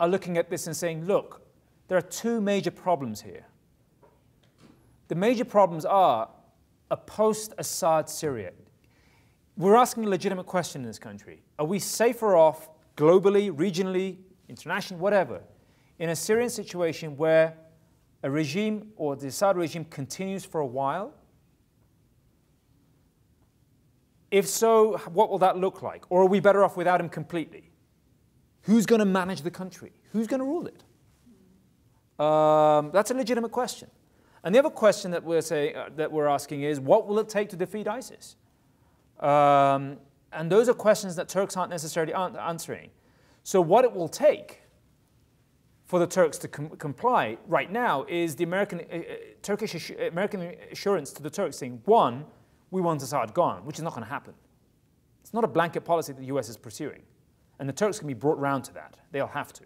are looking at this and saying, look, there are two major problems here. The major problems are a post Assad Syria. We're asking a legitimate question in this country. Are we safer off globally, regionally, internationally, whatever, in a Syrian situation where a regime or the Assad regime continues for a while? If so, what will that look like? Or are we better off without him completely? Who's going to manage the country? Who's going to rule it? Um, that's a legitimate question. And the other question that we're, say, uh, that we're asking is, what will it take to defeat ISIS? Um, and those are questions that Turks aren't necessarily answering. So what it will take for the Turks to com comply right now is the American, uh, uh Turkish American assurance to the Turks saying, one, we want Assad gone, which is not going to happen. It's not a blanket policy that the US is pursuing. And the Turks can be brought round to that. They'll have to.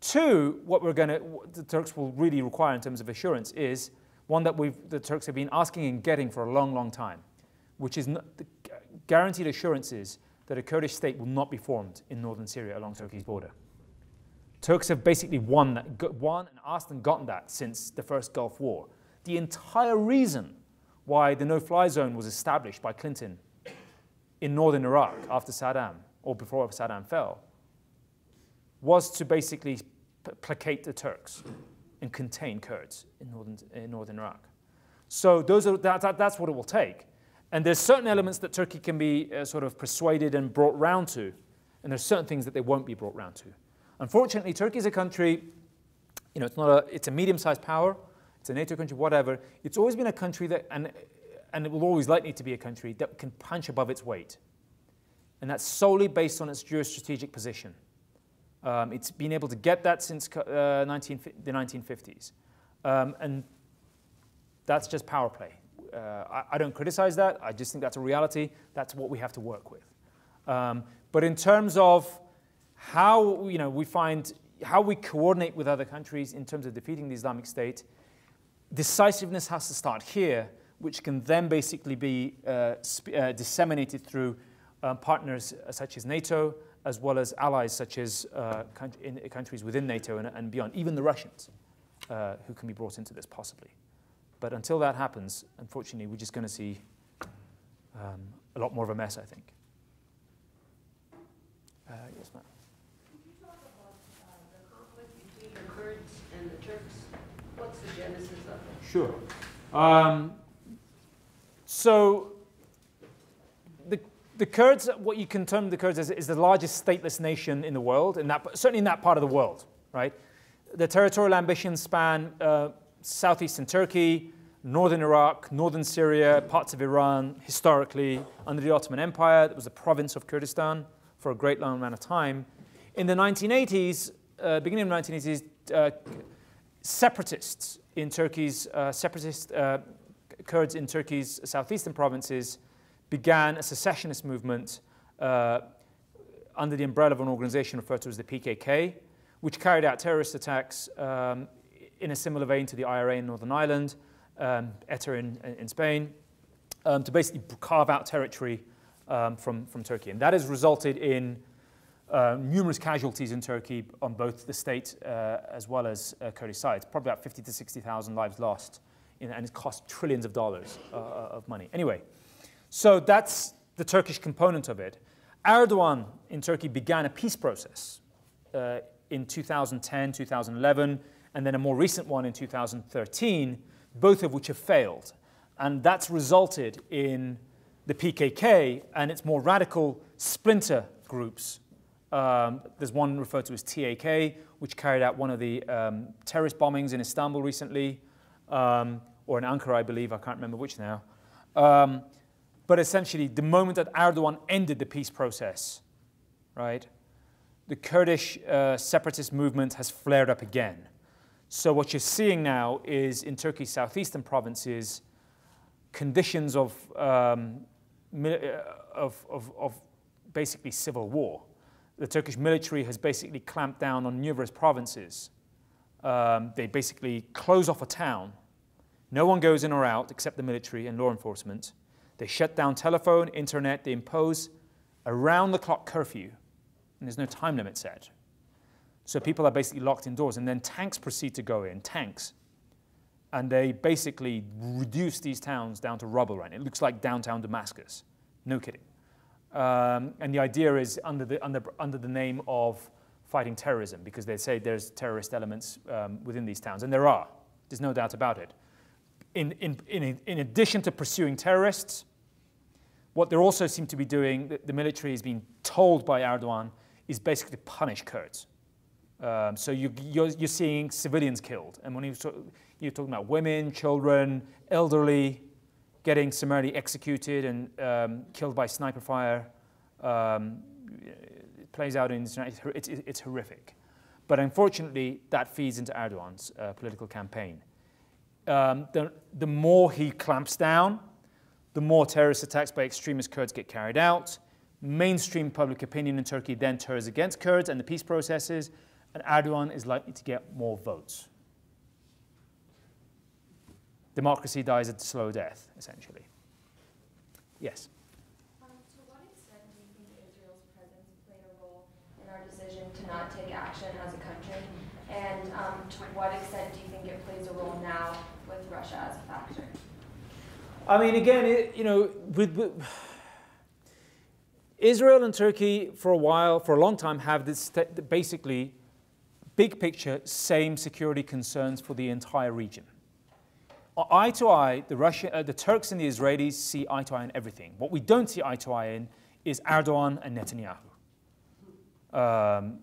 Two, what we're going to, the Turks will really require in terms of assurance is one that we've, the Turks have been asking and getting for a long, long time, which is guaranteed assurances that a Kurdish state will not be formed in northern Syria along Turkey's border. Turks have basically won, that, won and asked and gotten that since the first Gulf War. The entire reason why the no-fly zone was established by Clinton in northern Iraq after Saddam, or before Saddam fell, was to basically placate the Turks and contain Kurds in northern, in northern Iraq. So those are, that, that, that's what it will take. And there's certain elements that Turkey can be uh, sort of persuaded and brought round to, and there's certain things that they won't be brought round to. Unfortunately, Turkey is a country, you know, it's not a, it's a medium-sized power, it's a NATO country, whatever. It's always been a country that, and, and it will always likely to be a country that can punch above its weight. And that's solely based on its geostrategic position. Um, it's been able to get that since uh, 19, the 1950s. Um, and that's just power play. Uh, I, I, don't criticize that. I just think that's a reality. That's what we have to work with. Um, but in terms of how you know, we find how we coordinate with other countries in terms of defeating the Islamic State, decisiveness has to start here, which can then basically be uh, uh, disseminated through uh, partners such as NATO, as well as allies such as uh, countries within NATO and, and, beyond, even the Russians, uh, who can be brought into this possibly. But until that happens, unfortunately, we're just going to see um, a lot more of a mess, I think. Uh, yes, ma'am. Sure. Um, so the, the Kurds, what you can term the Kurds as, is the largest stateless nation in the world, in that, certainly in that part of the world, right? The territorial ambitions span uh, southeastern Turkey, northern Iraq, northern Syria, parts of Iran, historically under the Ottoman Empire. It was a province of Kurdistan for a great long amount of time. In the 1980s, uh, beginning of the 1980s, uh, separatists in Turkey's uh, separatist uh, Kurds in Turkey's southeastern provinces began a secessionist movement uh, under the umbrella of an organization referred to as the PKK, which carried out terrorist attacks um, in a similar vein to the IRA in Northern Ireland, um, ETA in, in Spain, um, to basically carve out territory um, from, from Turkey. And that has resulted in uh, numerous casualties in Turkey on both the state uh, as well as uh, Kurdish sides, probably about 50 to 60,000 lives lost, in, and it cost trillions of dollars uh, uh, of money. Anyway, so that's the Turkish component of it. Erdogan in Turkey began a peace process uh, in 2010, 2011, and then a more recent one in 2013, both of which have failed. And that's resulted in the PKK and its more radical splinter groups um, there's one referred to as TAK, which carried out one of the um, terrorist bombings in Istanbul recently, um, or in Ankara, I believe. I can't remember which now. Um, but essentially, the moment that Erdogan ended the peace process, right, the Kurdish uh, separatist movement has flared up again. So what you're seeing now is in Turkey's southeastern provinces, conditions of, um, uh, of, of, of basically civil war the Turkish military has basically clamped down on numerous provinces. Um, they basically close off a town. No one goes in or out except the military and law enforcement. They shut down telephone, internet, they impose around the clock curfew, and there's no time limit set. So people are basically locked indoors, and then tanks proceed to go in, tanks. And they basically reduce these towns down to rubble, right? It looks like downtown Damascus. No kidding. Um, and the idea is under the, under, under the name of fighting terrorism, because they say there's terrorist elements um, within these towns, and there are. There's no doubt about it. In, in, in, in addition to pursuing terrorists, what they also seem to be doing, the, the military is being told by Erdogan, is basically punish Kurds. Um, so you, you're, you're, seeing civilians killed. And when you, you're talking about women, children, elderly, getting summarily executed and um, killed by sniper fire. Um, it plays out in it's, it's, horrific. But unfortunately, that feeds into Erdogan's uh, political campaign. Um, the, the more he clamps down, the more terrorist attacks by extremist Kurds get carried out. Mainstream public opinion in Turkey then turns against Kurds and the peace processes, and Erdogan is likely to get more votes. Democracy dies a slow death, essentially. Yes? Um, to what extent do you think Israel's presence played a role in our decision to not take action as a country? And um, to what extent do you think it plays a role now with Russia as a factor? I mean, again, it, you know, with, with Israel and Turkey for a while, for a long time, have this basically big picture, same security concerns for the entire region. Eye to eye, the, Russia, uh, the Turks and the Israelis see eye to eye in everything. What we don't see eye to eye in is Erdogan and Netanyahu. Um,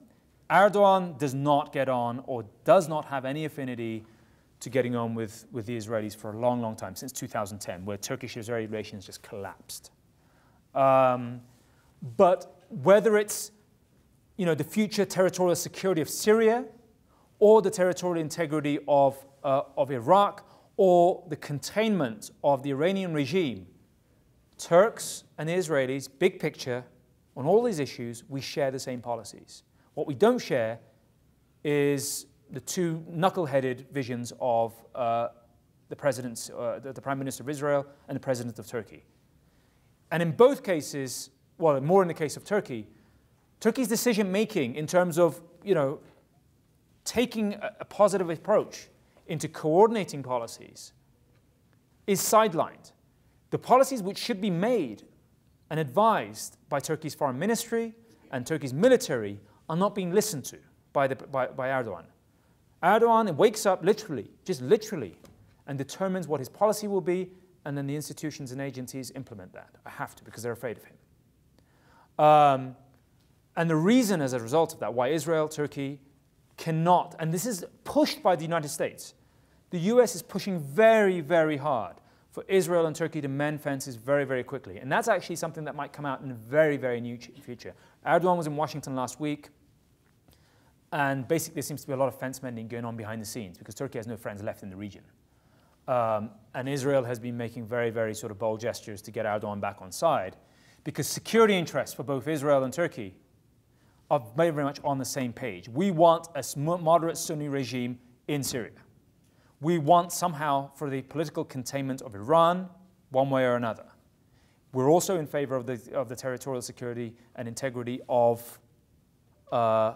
Erdogan does not get on or does not have any affinity to getting on with, with the Israelis for a long, long time, since 2010, where Turkish-Israeli relations just collapsed. Um, but whether it's you know, the future territorial security of Syria or the territorial integrity of, uh, of Iraq or the containment of the Iranian regime, Turks and Israelis, big picture, on all these issues, we share the same policies. What we don't share is the two knuckle-headed visions of uh, the, president's, uh, the, the Prime Minister of Israel and the President of Turkey. And in both cases, well, more in the case of Turkey, Turkey's decision making in terms of, you know, taking a, a positive approach into coordinating policies is sidelined. The policies which should be made and advised by Turkey's foreign ministry and Turkey's military are not being listened to by, the, by, by Erdogan. Erdogan wakes up literally, just literally, and determines what his policy will be, and then the institutions and agencies implement that. I have to because they're afraid of him. Um, and the reason as a result of that why Israel, Turkey cannot, and this is pushed by the United States, the US is pushing very, very hard for Israel and Turkey to mend fences very, very quickly. And that's actually something that might come out in a very, very near future. Erdogan was in Washington last week, and basically there seems to be a lot of fence mending going on behind the scenes because Turkey has no friends left in the region. Um, and Israel has been making very, very sort of bold gestures to get Erdogan back on side because security interests for both Israel and Turkey are very, very much on the same page. We want a moderate Sunni regime in Syria. We want somehow for the political containment of Iran, one way or another. We're also in favor of the, of the territorial security and integrity of uh,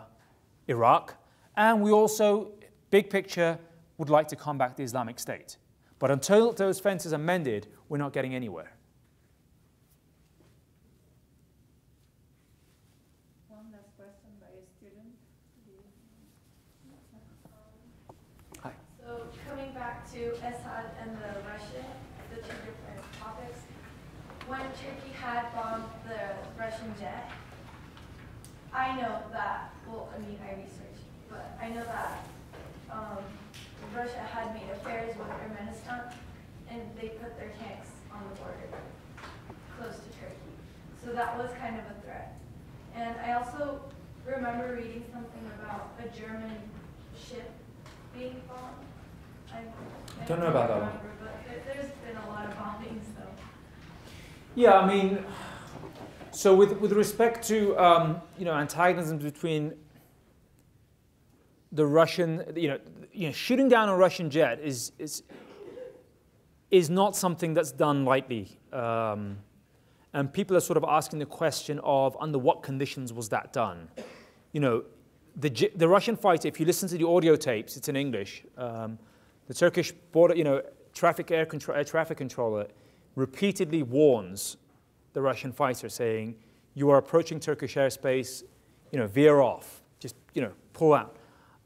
Iraq. And we also, big picture, would like to combat the Islamic State. But until those fences are mended, we're not getting anywhere. to Assad and the Russian, the two different topics. When Turkey had bombed the Russian jet, I know that, well, I mean, I researched, but I know that um, Russia had made affairs with Turkmenistan, and they put their tanks on the border close to Turkey. So that was kind of a threat. And I also remember reading something about a German ship being bombed. I don't know about that one. But There's been a lot of bombings, though. Yeah, I mean, so with, with respect to um, you know antagonism between the Russian, you know, you know, shooting down a Russian jet is is is not something that's done lightly. Um, and people are sort of asking the question of under what conditions was that done? You know, the, the Russian fighter, if you listen to the audio tapes, it's in English. Um, the Turkish border, you know, traffic air, air traffic controller repeatedly warns the Russian fighter, saying, "You are approaching Turkish airspace. You know, veer off. Just you know, pull out."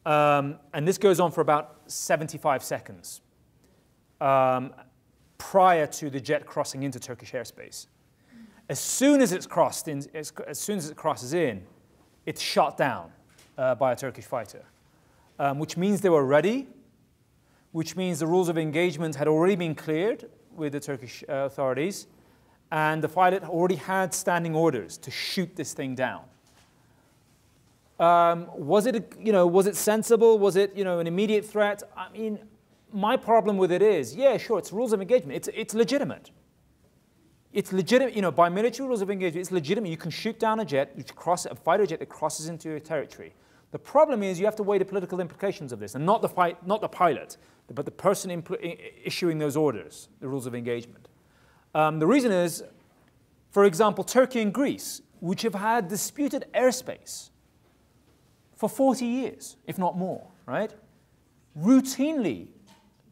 Um, and this goes on for about 75 seconds um, prior to the jet crossing into Turkish airspace. As soon as it's crossed, in, as, as soon as it crosses in, it's shot down uh, by a Turkish fighter, um, which means they were ready which means the rules of engagement had already been cleared with the Turkish uh, authorities, and the pilot already had standing orders to shoot this thing down. Um, was it, you know, was it sensible? Was it, you know, an immediate threat? I mean, my problem with it is, yeah, sure, it's rules of engagement. It's, it's legitimate. It's legitimate, you know, by military rules of engagement, it's legitimate. You can shoot down a jet, you cross a fighter jet that crosses into your territory. The problem is you have to weigh the political implications of this, and not the, fight, not the pilot, but the person issuing those orders, the rules of engagement. Um, the reason is, for example, Turkey and Greece, which have had disputed airspace for 40 years, if not more, right? Routinely,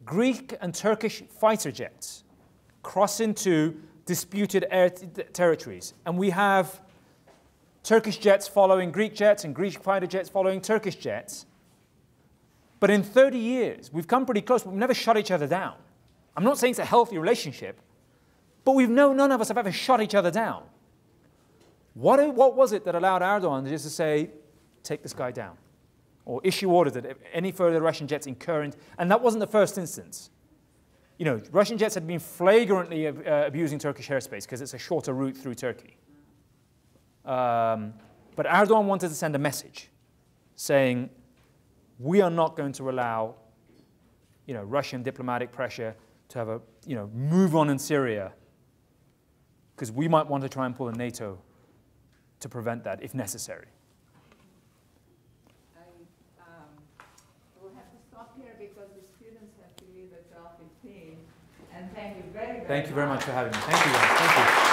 Greek and Turkish fighter jets cross into disputed air territories, and we have Turkish jets following Greek jets and Greek fighter jets following Turkish jets. But in 30 years, we've come pretty close, but we've never shot each other down. I'm not saying it's a healthy relationship, but we've no, none of us have ever shot each other down. What, what was it that allowed Erdogan just to say, take this guy down? Or issue orders that any further Russian jets incur, and that wasn't the first instance. You know, Russian jets had been flagrantly uh, abusing Turkish airspace because it's a shorter route through Turkey. Um, but Erdogan wanted to send a message saying, we are not going to allow you know, Russian diplomatic pressure to have a you know, move on in Syria because we might want to try and pull a NATO to prevent that if necessary. I, um, we'll have to stop here because the students have to leave at 12:15. And thank you very, much. For having me. Thank you. Thank you.